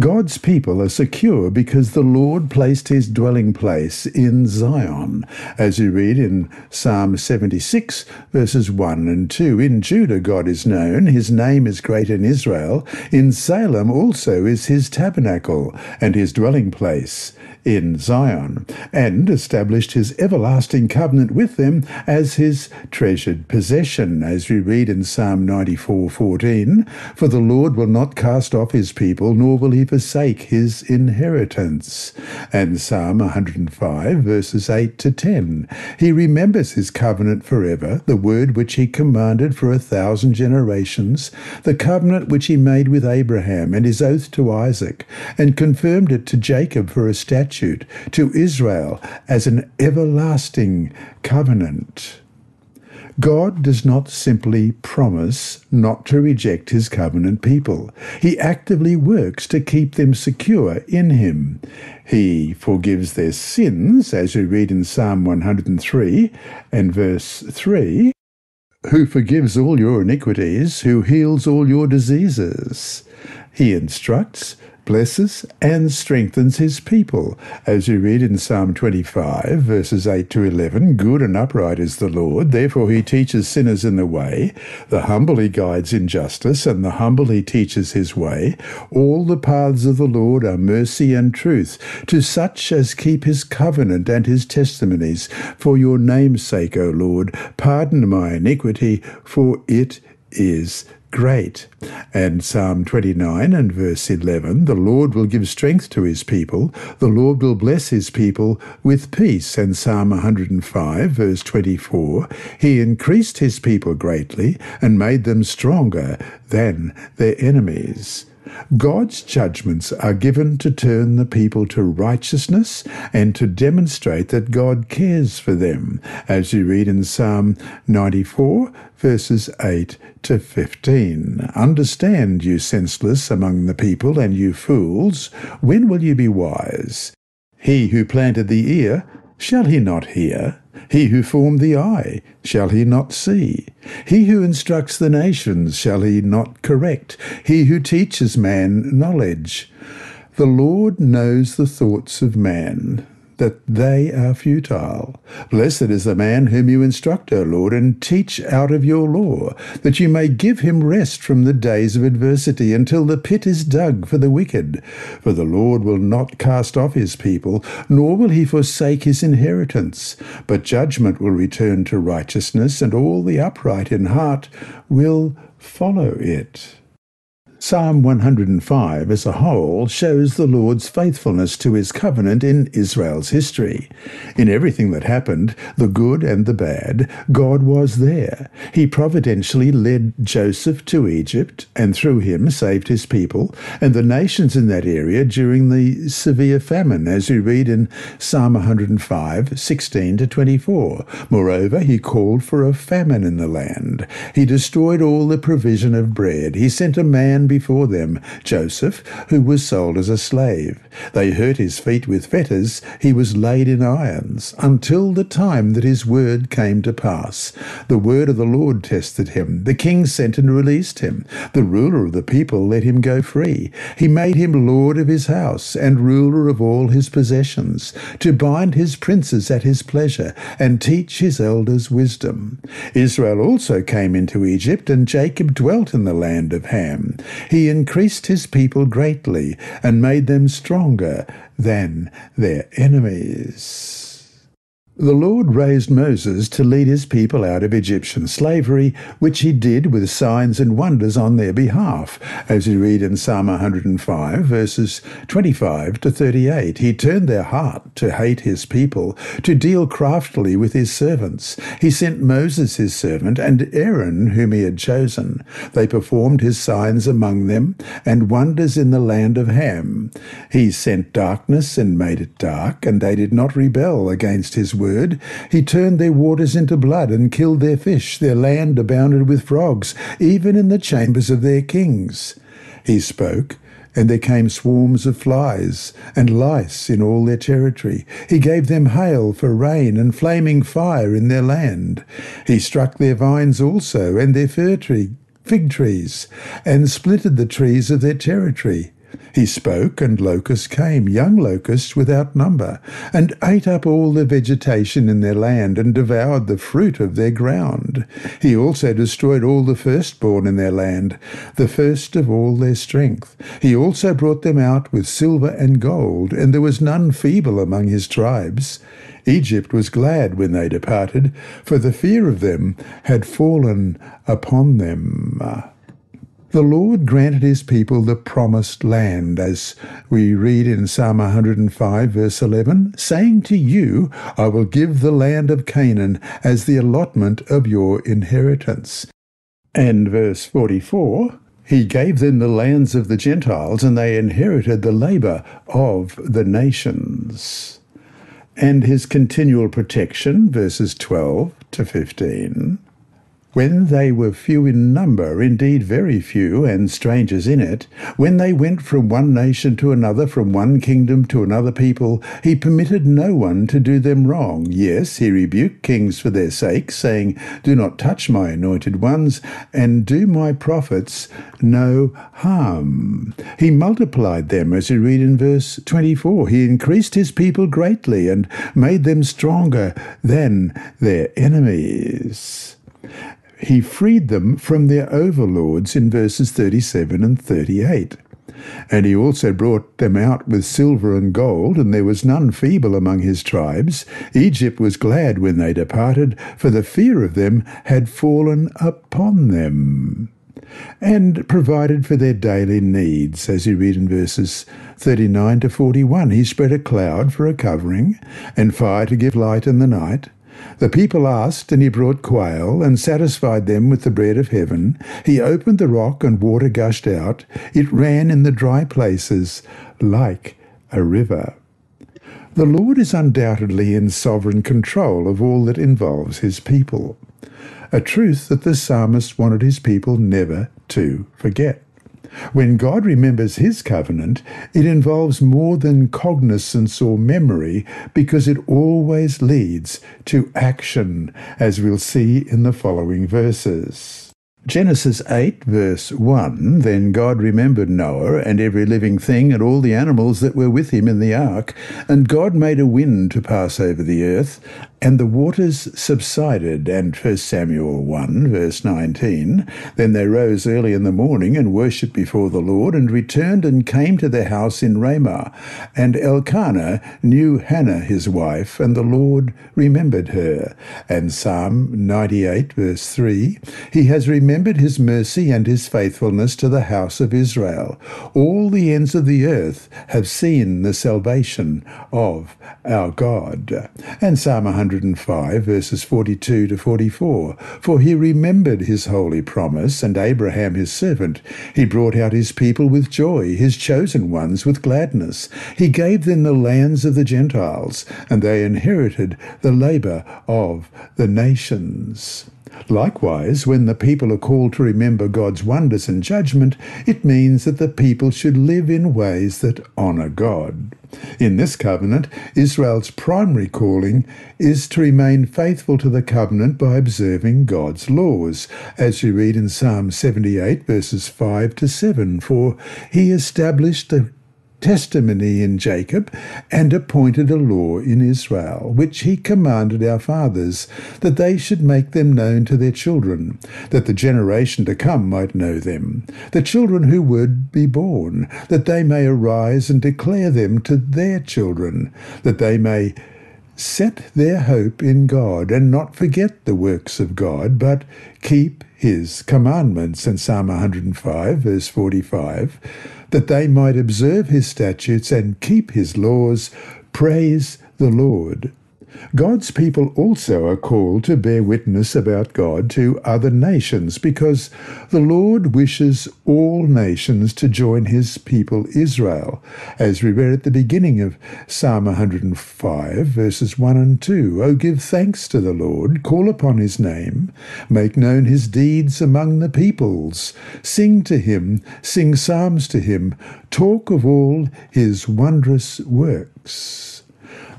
God's people are secure because the Lord placed his dwelling place in Zion, as you read in Psalm 76, verses 1 and 2. In Judah God is known, his name is great in Israel. In Salem also is his tabernacle and his dwelling place in Zion, and established his everlasting covenant with them as his treasured possession, as we read in Psalm 94:14. For the Lord will not cast off his people, nor will he forsake his inheritance. And Psalm 105, verses 8 to 10. He remembers his covenant forever, the word which he commanded for a thousand generations, the covenant which he made with Abraham, and his oath to Isaac, and confirmed it to Jacob for a statute statute to Israel as an everlasting covenant. God does not simply promise not to reject his covenant people. He actively works to keep them secure in him. He forgives their sins, as we read in Psalm 103 and verse 3, who forgives all your iniquities, who heals all your diseases. He instructs, blesses and strengthens his people. As you read in Psalm 25, verses 8 to 11 Good and upright is the Lord, therefore he teaches sinners in the way. The humble he guides in justice, and the humble he teaches his way. All the paths of the Lord are mercy and truth to such as keep his covenant and his testimonies. For your name's sake, O Lord, pardon my iniquity, for it is great. And Psalm 29 and verse 11 the Lord will give strength to his people, the Lord will bless his people with peace. And Psalm 105 verse 24 he increased his people greatly and made them stronger than their enemies. God's judgments are given to turn the people to righteousness and to demonstrate that God cares for them, as you read in Psalm 94, verses 8 to 15. Understand, you senseless among the people, and you fools, when will you be wise? He who planted the ear, shall he not hear? He who formed the eye, shall he not see? He who instructs the nations, shall he not correct? He who teaches man knowledge. The Lord knows the thoughts of man, that they are futile. Blessed is the man whom you instruct, O Lord, and teach out of your law, that you may give him rest from the days of adversity until the pit is dug for the wicked. For the Lord will not cast off his people, nor will he forsake his inheritance. But judgment will return to righteousness, and all the upright in heart will follow it. Psalm 105 as a whole shows the Lord's faithfulness to his covenant in Israel's history. In everything that happened, the good and the bad, God was there. He providentially led Joseph to Egypt and through him saved his people and the nations in that area during the severe famine, as we read in Psalm 105, 16 to 24. Moreover, he called for a famine in the land. He destroyed all the provision of bread. He sent a man before them, Joseph, who was sold as a slave. They hurt his feet with fetters, he was laid in irons, until the time that his word came to pass. The word of the Lord tested him. The king sent and released him. The ruler of the people let him go free. He made him lord of his house and ruler of all his possessions, to bind his princes at his pleasure, and teach his elders wisdom. Israel also came into Egypt, and Jacob dwelt in the land of Ham. He increased his people greatly and made them stronger than their enemies. The Lord raised Moses to lead his people out of Egyptian slavery, which he did with signs and wonders on their behalf, as you read in Psalm 105, verses 25 to 38. He turned their heart to hate his people, to deal craftily with his servants. He sent Moses his servant and Aaron, whom he had chosen. They performed his signs among them and wonders in the land of Ham. He sent darkness and made it dark, and they did not rebel against his word word, he turned their waters into blood and killed their fish. Their land abounded with frogs, even in the chambers of their kings. He spoke, and there came swarms of flies and lice in all their territory. He gave them hail for rain and flaming fire in their land. He struck their vines also and their fir tree, fig trees, and splitted the trees of their territory. He spoke, and locusts came, young locusts without number, and ate up all the vegetation in their land, and devoured the fruit of their ground. He also destroyed all the firstborn in their land, the first of all their strength. He also brought them out with silver and gold, and there was none feeble among his tribes. Egypt was glad when they departed, for the fear of them had fallen upon them. The Lord granted his people the promised land, as we read in Psalm 105, verse 11, saying to you, I will give the land of Canaan as the allotment of your inheritance. And verse 44, he gave them the lands of the Gentiles, and they inherited the labour of the nations. And his continual protection, verses 12 to 15. When they were few in number, indeed very few, and strangers in it, when they went from one nation to another, from one kingdom to another people, he permitted no one to do them wrong. Yes, he rebuked kings for their sake, saying, Do not touch my anointed ones, and do my prophets no harm. He multiplied them, as you read in verse 24. He increased his people greatly, and made them stronger than their enemies he freed them from their overlords in verses 37 and 38. And he also brought them out with silver and gold, and there was none feeble among his tribes. Egypt was glad when they departed, for the fear of them had fallen upon them. And provided for their daily needs, as you read in verses 39 to 41. He spread a cloud for a covering, and fire to give light in the night the people asked, and he brought quail, and satisfied them with the bread of heaven. He opened the rock, and water gushed out. It ran in the dry places like a river. The Lord is undoubtedly in sovereign control of all that involves his people, a truth that the psalmist wanted his people never to forget. When God remembers his covenant, it involves more than cognizance or memory because it always leads to action, as we'll see in the following verses. Genesis 8, verse 1 Then God remembered Noah and every living thing and all the animals that were with him in the ark, and God made a wind to pass over the earth, and the waters subsided. And 1 Samuel 1, verse 19 Then they rose early in the morning and worshipped before the Lord, and returned and came to their house in Ramah. And Elkanah knew Hannah his wife, and the Lord remembered her. And Psalm 98, verse 3 He has remembered his mercy and his faithfulness to the house of Israel. All the ends of the earth have seen the salvation of our God. And Psalm 100 105, verses 42 to 44. For he remembered his holy promise, and Abraham his servant. He brought out his people with joy, his chosen ones with gladness. He gave them the lands of the Gentiles, and they inherited the labour of the nations. Likewise, when the people are called to remember God's wonders and judgment, it means that the people should live in ways that honour God. In this covenant, Israel's primary calling is to remain faithful to the covenant by observing God's laws, as you read in Psalm 78, verses 5 to 7. For he established the testimony in Jacob, and appointed a law in Israel, which he commanded our fathers, that they should make them known to their children, that the generation to come might know them, the children who would be born, that they may arise and declare them to their children, that they may set their hope in God and not forget the works of God, but keep his commandments. In Psalm 105, verse 45, that they might observe his statutes and keep his laws. Praise the Lord. God's people also are called to bear witness about God to other nations because the Lord wishes all nations to join his people Israel, as we read at the beginning of Psalm 105, verses 1 and 2. Oh, give thanks to the Lord, call upon his name, make known his deeds among the peoples, sing to him, sing psalms to him, talk of all his wondrous works.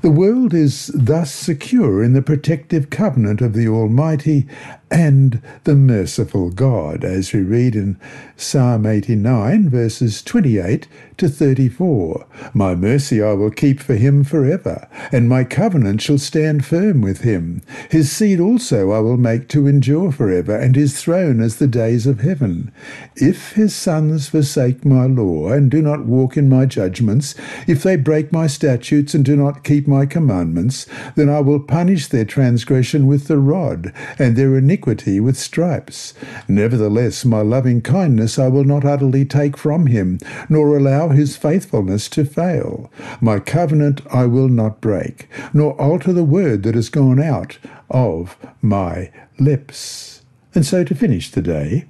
The world is thus secure in the protective covenant of the Almighty and the merciful God, as we read in Psalm 89, verses 28 to 34. My mercy I will keep for him forever, and my covenant shall stand firm with him. His seed also I will make to endure forever, and his throne as the days of heaven. If his sons forsake my law, and do not walk in my judgments, if they break my statutes and do not keep my commandments, then I will punish their transgression with the rod, and their iniquity with stripes. Nevertheless, my loving kindness I will not utterly take from him, nor allow his faithfulness to fail. My covenant I will not break, nor alter the word that has gone out of my lips. And so to finish the day,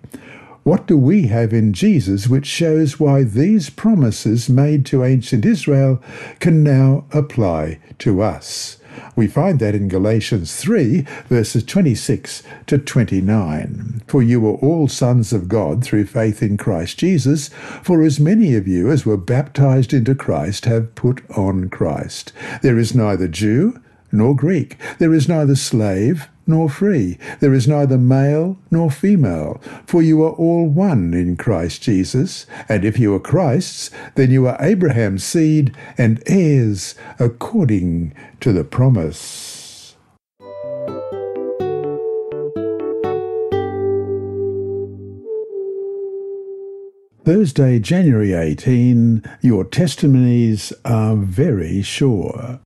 what do we have in Jesus which shows why these promises made to ancient Israel can now apply to us? We find that in Galatians 3, verses 26 to 29. For you are all sons of God through faith in Christ Jesus, for as many of you as were baptized into Christ have put on Christ. There is neither Jew nor Greek, there is neither slave nor free. There is neither male nor female, for you are all one in Christ Jesus. And if you are Christ's, then you are Abraham's seed and heirs according to the promise. Thursday, January 18, your testimonies are very sure.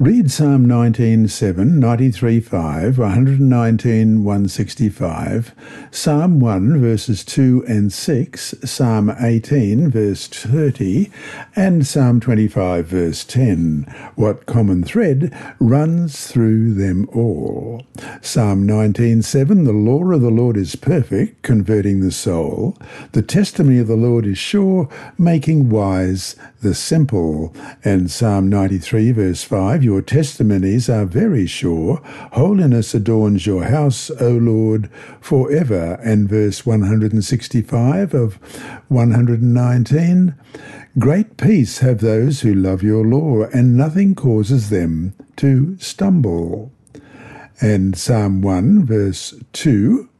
Read Psalm 19:7, 93:5, 119, 165, Psalm 1 verses 2 and 6, Psalm 18 verse 30, and Psalm 25 verse 10. What common thread runs through them all? Psalm 19:7, the law of the Lord is perfect, converting the soul. The testimony of the Lord is sure, making wise the simple. And Psalm 93 verse 5, your testimonies are very sure. Holiness adorns your house, O Lord, forever. And verse 165 of 119 Great peace have those who love your law, and nothing causes them to stumble. And Psalm 1, verse 2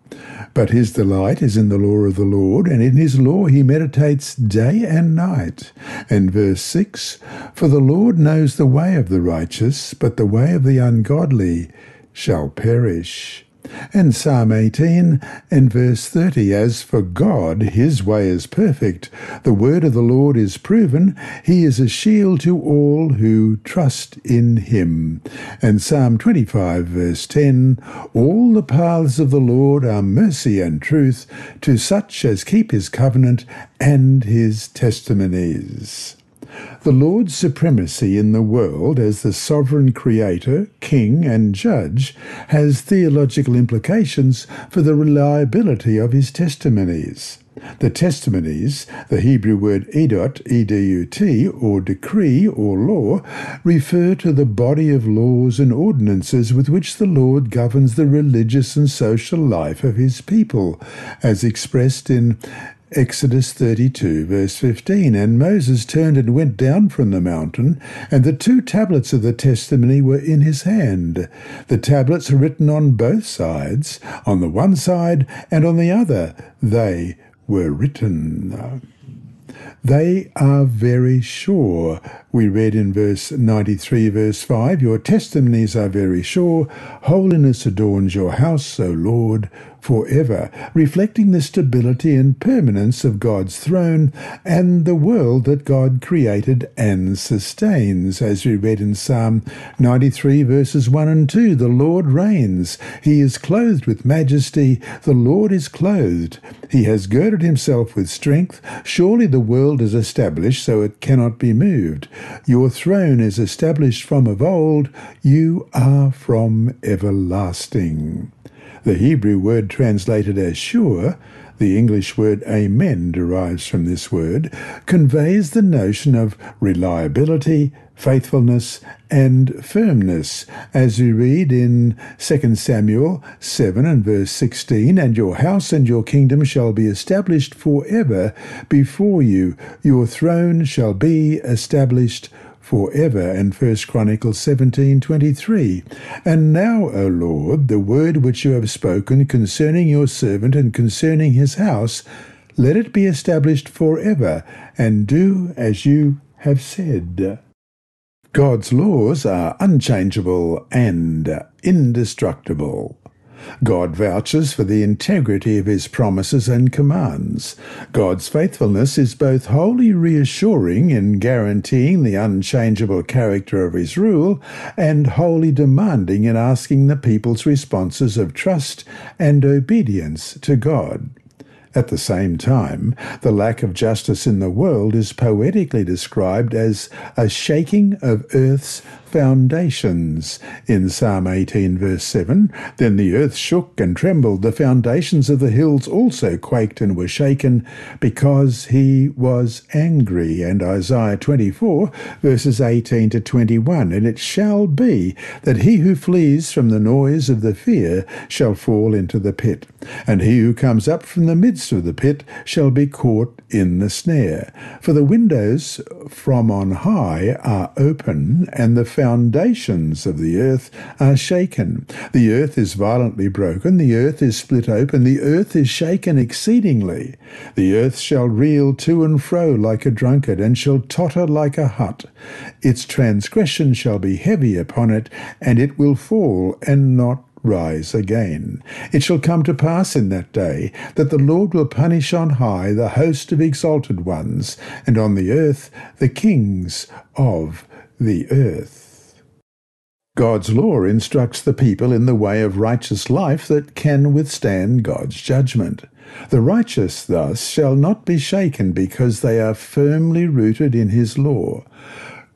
but his delight is in the law of the Lord, and in his law he meditates day and night. And verse 6 For the Lord knows the way of the righteous, but the way of the ungodly shall perish. And Psalm 18 and verse 30 As for God, his way is perfect. The word of the Lord is proven. He is a shield to all who trust in him. And Psalm 25 verse 10 All the paths of the Lord are mercy and truth to such as keep his covenant and his testimonies. The Lord's supremacy in the world as the sovereign creator, king, and judge has theological implications for the reliability of his testimonies. The testimonies, the Hebrew word edut, E-D-U-T, or decree or law, refer to the body of laws and ordinances with which the Lord governs the religious and social life of his people, as expressed in Exodus 32, verse 15. And Moses turned and went down from the mountain, and the two tablets of the testimony were in his hand. The tablets were written on both sides, on the one side and on the other. They were written. They are very sure. We read in verse 93, verse 5 Your testimonies are very sure. Holiness adorns your house, O Lord forever, reflecting the stability and permanence of God's throne and the world that God created and sustains. As we read in Psalm 93, verses 1 and 2 The Lord reigns, He is clothed with majesty, the Lord is clothed, He has girded Himself with strength. Surely the world is established so it cannot be moved. Your throne is established from of old, you are from everlasting. The Hebrew word translated as sure, the English word amen derives from this word, conveys the notion of reliability, faithfulness, and firmness, as we read in 2 Samuel 7 and verse 16, And your house and your kingdom shall be established forever before you, your throne shall be established forever and 1 Chronicles 17:23 And now O Lord the word which you have spoken concerning your servant and concerning his house let it be established forever and do as you have said. God's laws are unchangeable and indestructible God vouches for the integrity of his promises and commands. God's faithfulness is both wholly reassuring in guaranteeing the unchangeable character of his rule and wholly demanding in asking the people's responses of trust and obedience to God. At the same time, the lack of justice in the world is poetically described as a shaking of earth's foundations. In Psalm 18, verse 7, Then the earth shook and trembled, the foundations of the hills also quaked and were shaken, because he was angry. And Isaiah 24, verses 18 to 21, And it shall be that he who flees from the noise of the fear shall fall into the pit, and he who comes up from the midst of the pit shall be caught in the snare. For the windows from on high are open, and the foundations of the earth are shaken. The earth is violently broken, the earth is split open, the earth is shaken exceedingly. The earth shall reel to and fro like a drunkard, and shall totter like a hut. Its transgression shall be heavy upon it, and it will fall and not rise again. It shall come to pass in that day that the Lord will punish on high the host of exalted ones, and on the earth the kings of the earth. God's law instructs the people in the way of righteous life that can withstand God's judgment. The righteous, thus, shall not be shaken because they are firmly rooted in His law,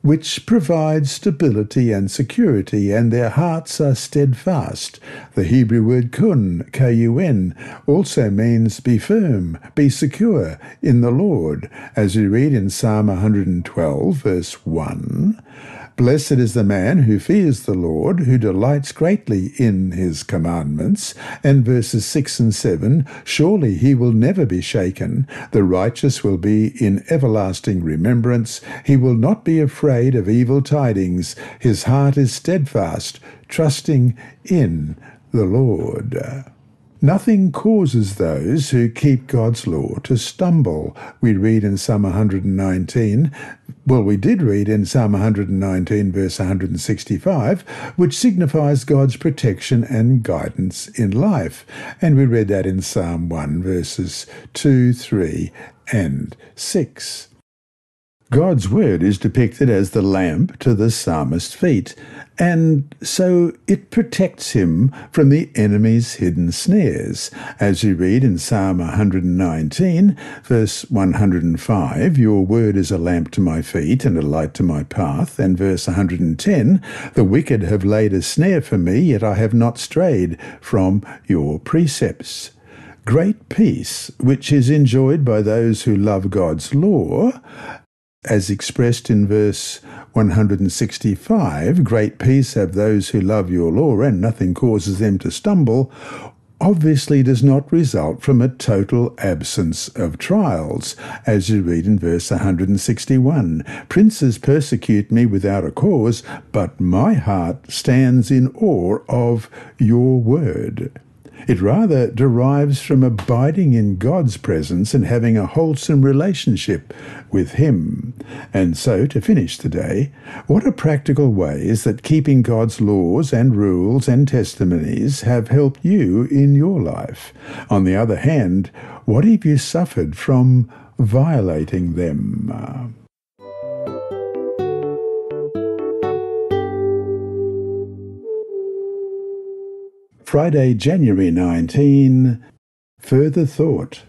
which provides stability and security, and their hearts are steadfast. The Hebrew word kun, K-U-N, also means be firm, be secure in the Lord, as we read in Psalm 112, verse 1. Blessed is the man who fears the Lord, who delights greatly in his commandments. And verses 6 and 7 Surely he will never be shaken. The righteous will be in everlasting remembrance. He will not be afraid of evil tidings. His heart is steadfast, trusting in the Lord. Nothing causes those who keep God's law to stumble. We read in Psalm 119, well, we did read in Psalm 119, verse 165, which signifies God's protection and guidance in life. And we read that in Psalm 1, verses 2, 3, and 6. God's word is depicted as the lamp to the psalmist's feet, and so it protects him from the enemy's hidden snares. As you read in Psalm 119, verse 105, Your word is a lamp to my feet and a light to my path. And verse 110, The wicked have laid a snare for me, yet I have not strayed from your precepts. Great peace, which is enjoyed by those who love God's law, as expressed in verse 165, Great peace have those who love your law, and nothing causes them to stumble, obviously does not result from a total absence of trials, as you read in verse 161. Princes persecute me without a cause, but my heart stands in awe of your word. It rather derives from abiding in God's presence and having a wholesome relationship with Him. And so, to finish today, what are practical ways that keeping God's laws and rules and testimonies have helped you in your life? On the other hand, what have you suffered from violating them? Friday, January 19. Further thought.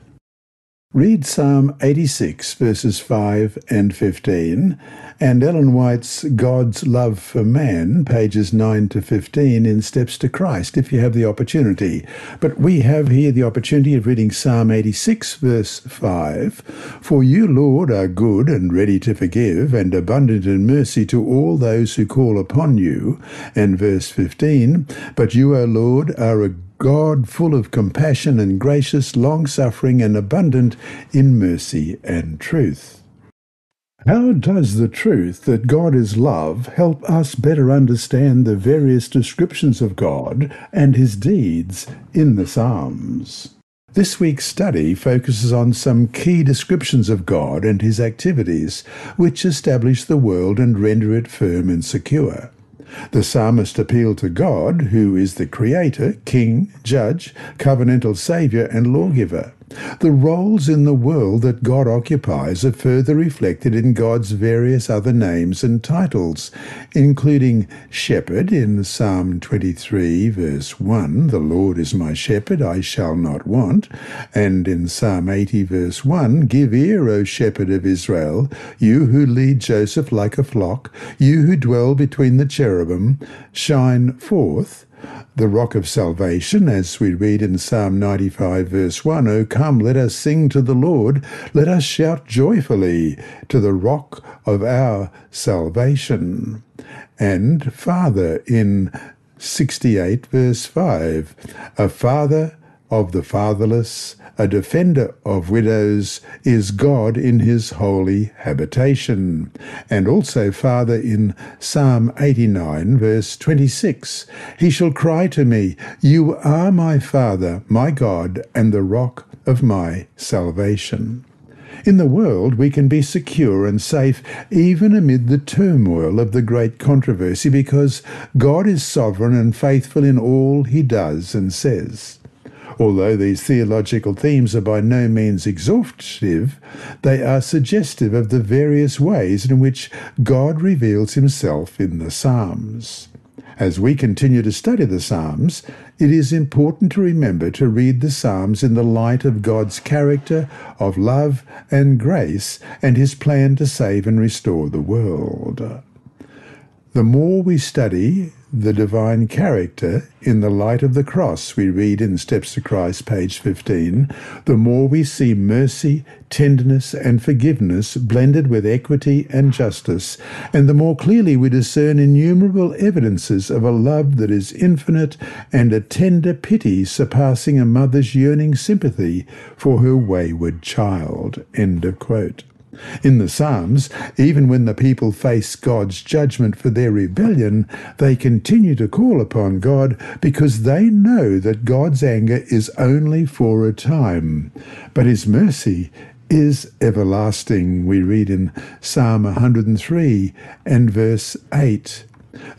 Read Psalm 86, verses 5 and 15, and Ellen White's God's Love for Man, pages 9 to 15, in Steps to Christ, if you have the opportunity. But we have here the opportunity of reading Psalm 86, verse 5. For you, Lord, are good and ready to forgive, and abundant in mercy to all those who call upon you. And verse 15. But you, O Lord, are a God full of compassion and gracious, long suffering, and abundant in mercy and truth. How does the truth that God is love help us better understand the various descriptions of God and his deeds in the Psalms? This week's study focuses on some key descriptions of God and his activities, which establish the world and render it firm and secure. The psalmist appealed to God, who is the creator, king, judge, covenantal savior, and lawgiver. The roles in the world that God occupies are further reflected in God's various other names and titles, including Shepherd in Psalm 23, verse 1, The Lord is my shepherd, I shall not want, and in Psalm 80, verse 1, Give ear, O shepherd of Israel, you who lead Joseph like a flock, you who dwell between the cherubim, shine forth the rock of salvation, as we read in Psalm 95, verse 1 O come, let us sing to the Lord, let us shout joyfully to the rock of our salvation. And Father in 68, verse 5 A father of the fatherless, a defender of widows, is God in his holy habitation. And also, Father, in Psalm 89, verse 26, He shall cry to me, You are my Father, my God, and the rock of my salvation. In the world, we can be secure and safe even amid the turmoil of the great controversy because God is sovereign and faithful in all he does and says. Although these theological themes are by no means exhaustive, they are suggestive of the various ways in which God reveals himself in the Psalms. As we continue to study the Psalms, it is important to remember to read the Psalms in the light of God's character of love and grace and his plan to save and restore the world. The more we study the divine character in the light of the cross, we read in Steps to Christ, page 15, the more we see mercy, tenderness, and forgiveness blended with equity and justice, and the more clearly we discern innumerable evidences of a love that is infinite and a tender pity surpassing a mother's yearning sympathy for her wayward child. End of quote. In the Psalms, even when the people face God's judgment for their rebellion, they continue to call upon God because they know that God's anger is only for a time, but his mercy is everlasting. We read in Psalm 103 and verse 8.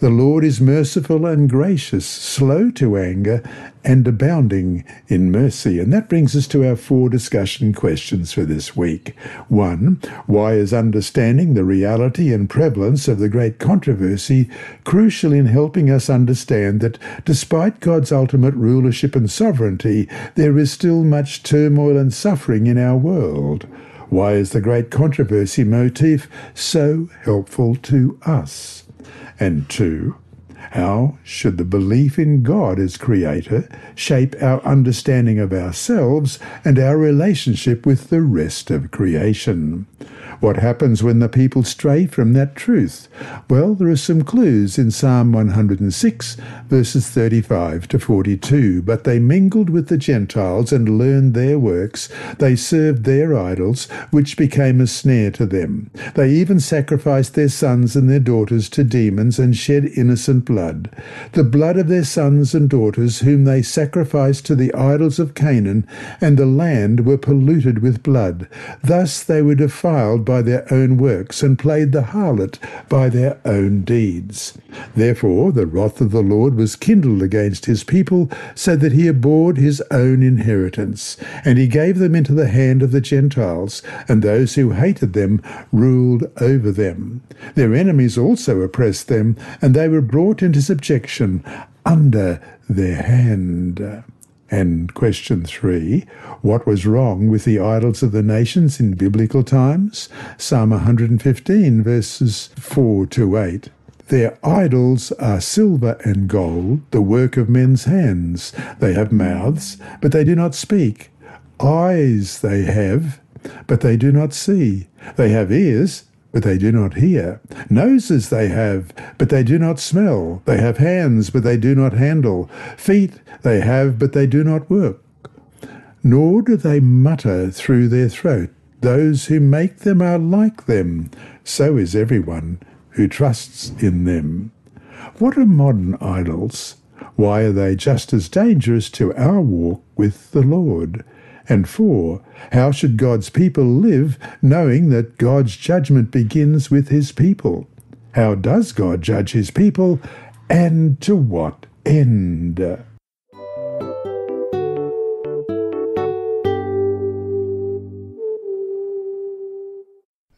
The Lord is merciful and gracious, slow to anger, and abounding in mercy. And that brings us to our four discussion questions for this week. One, why is understanding the reality and prevalence of the great controversy crucial in helping us understand that despite God's ultimate rulership and sovereignty, there is still much turmoil and suffering in our world? Why is the great controversy motif so helpful to us? And two, how should the belief in God as Creator shape our understanding of ourselves and our relationship with the rest of creation? What happens when the people stray from that truth? Well, there are some clues in Psalm 106, verses 35 to 42. But they mingled with the Gentiles and learned their works. They served their idols, which became a snare to them. They even sacrificed their sons and their daughters to demons and shed innocent blood. The blood of their sons and daughters, whom they sacrificed to the idols of Canaan, and the land were polluted with blood. Thus they were defiled by their own works and played the harlot by their own deeds. Therefore the wrath of the Lord was kindled against his people, so that he abhorred his own inheritance, and he gave them into the hand of the Gentiles, and those who hated them ruled over them. Their enemies also oppressed them, and they were brought into subjection under their hand. And question three, what was wrong with the idols of the nations in biblical times? Psalm 115, verses 4 to 8. Their idols are silver and gold, the work of men's hands. They have mouths, but they do not speak. Eyes they have, but they do not see. They have ears, but they do not hear. Noses they have, but they do not smell. They have hands, but they do not handle. Feet they have, but they do not work. Nor do they mutter through their throat. Those who make them are like them. So is everyone who trusts in them. What are modern idols? Why are they just as dangerous to our walk with the Lord? And four, how should God's people live knowing that God's judgment begins with his people? How does God judge his people and to what end?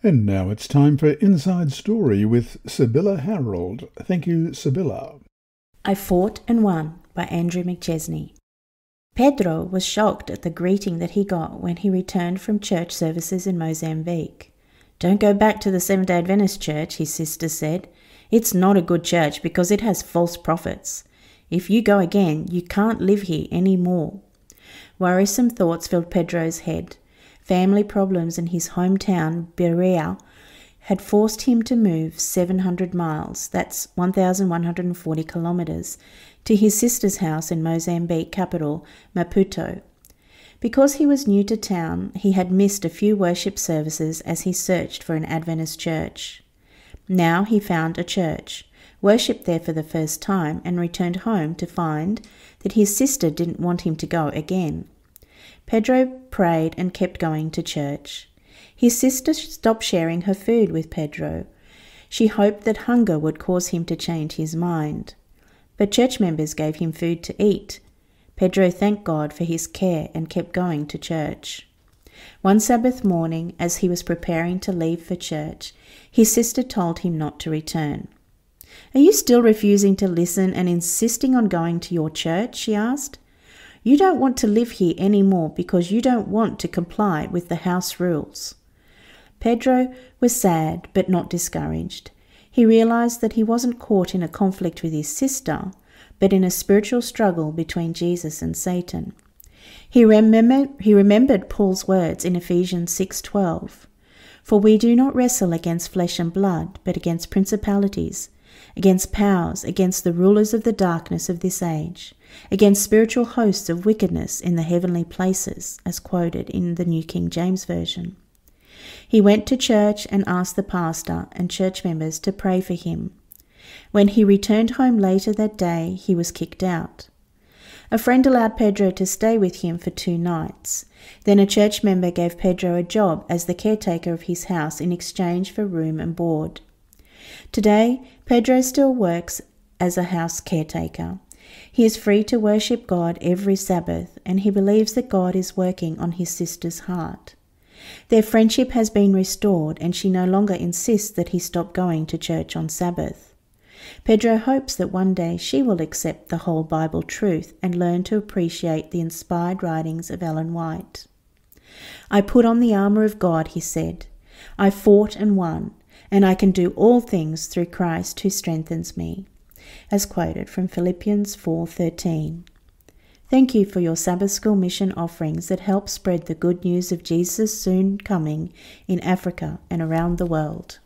And now it's time for Inside Story with Sybilla Harrold. Thank you, Sybilla. I Fought and Won by Andrew McChesney. Pedro was shocked at the greeting that he got when he returned from church services in Mozambique. Don't go back to the Seventh day Adventist church, his sister said. It's not a good church because it has false prophets. If you go again, you can't live here any more. Worrisome thoughts filled Pedro's head. Family problems in his hometown, Beira, had forced him to move 700 miles, that's 1,140 kilometres, to his sister's house in Mozambique capital, Maputo. Because he was new to town, he had missed a few worship services as he searched for an Adventist church. Now he found a church, worshipped there for the first time, and returned home to find that his sister didn't want him to go again. Pedro prayed and kept going to church. His sister stopped sharing her food with Pedro. She hoped that hunger would cause him to change his mind. But church members gave him food to eat. Pedro thanked God for his care and kept going to church. One Sabbath morning, as he was preparing to leave for church, his sister told him not to return. Are you still refusing to listen and insisting on going to your church? she asked. You don't want to live here any more because you don't want to comply with the house rules. Pedro was sad but not discouraged. He realized that he wasn't caught in a conflict with his sister, but in a spiritual struggle between Jesus and Satan. He, remember, he remembered Paul's words in Ephesians 6:12, "For we do not wrestle against flesh and blood, but against principalities, against powers, against the rulers of the darkness of this age, against spiritual hosts of wickedness in the heavenly places, as quoted in the New King James Version. He went to church and asked the pastor and church members to pray for him. When he returned home later that day, he was kicked out. A friend allowed Pedro to stay with him for two nights. Then a church member gave Pedro a job as the caretaker of his house in exchange for room and board. Today, Pedro still works as a house caretaker. He is free to worship God every Sabbath, and he believes that God is working on his sister's heart. Their friendship has been restored, and she no longer insists that he stop going to church on Sabbath. Pedro hopes that one day she will accept the whole Bible truth and learn to appreciate the inspired writings of Ellen White. I put on the armour of God, he said. I fought and won, and I can do all things through Christ who strengthens me as quoted from Philippians 4:13. Thank you for your Sabbath School mission offerings that help spread the good news of Jesus' soon coming in Africa and around the world.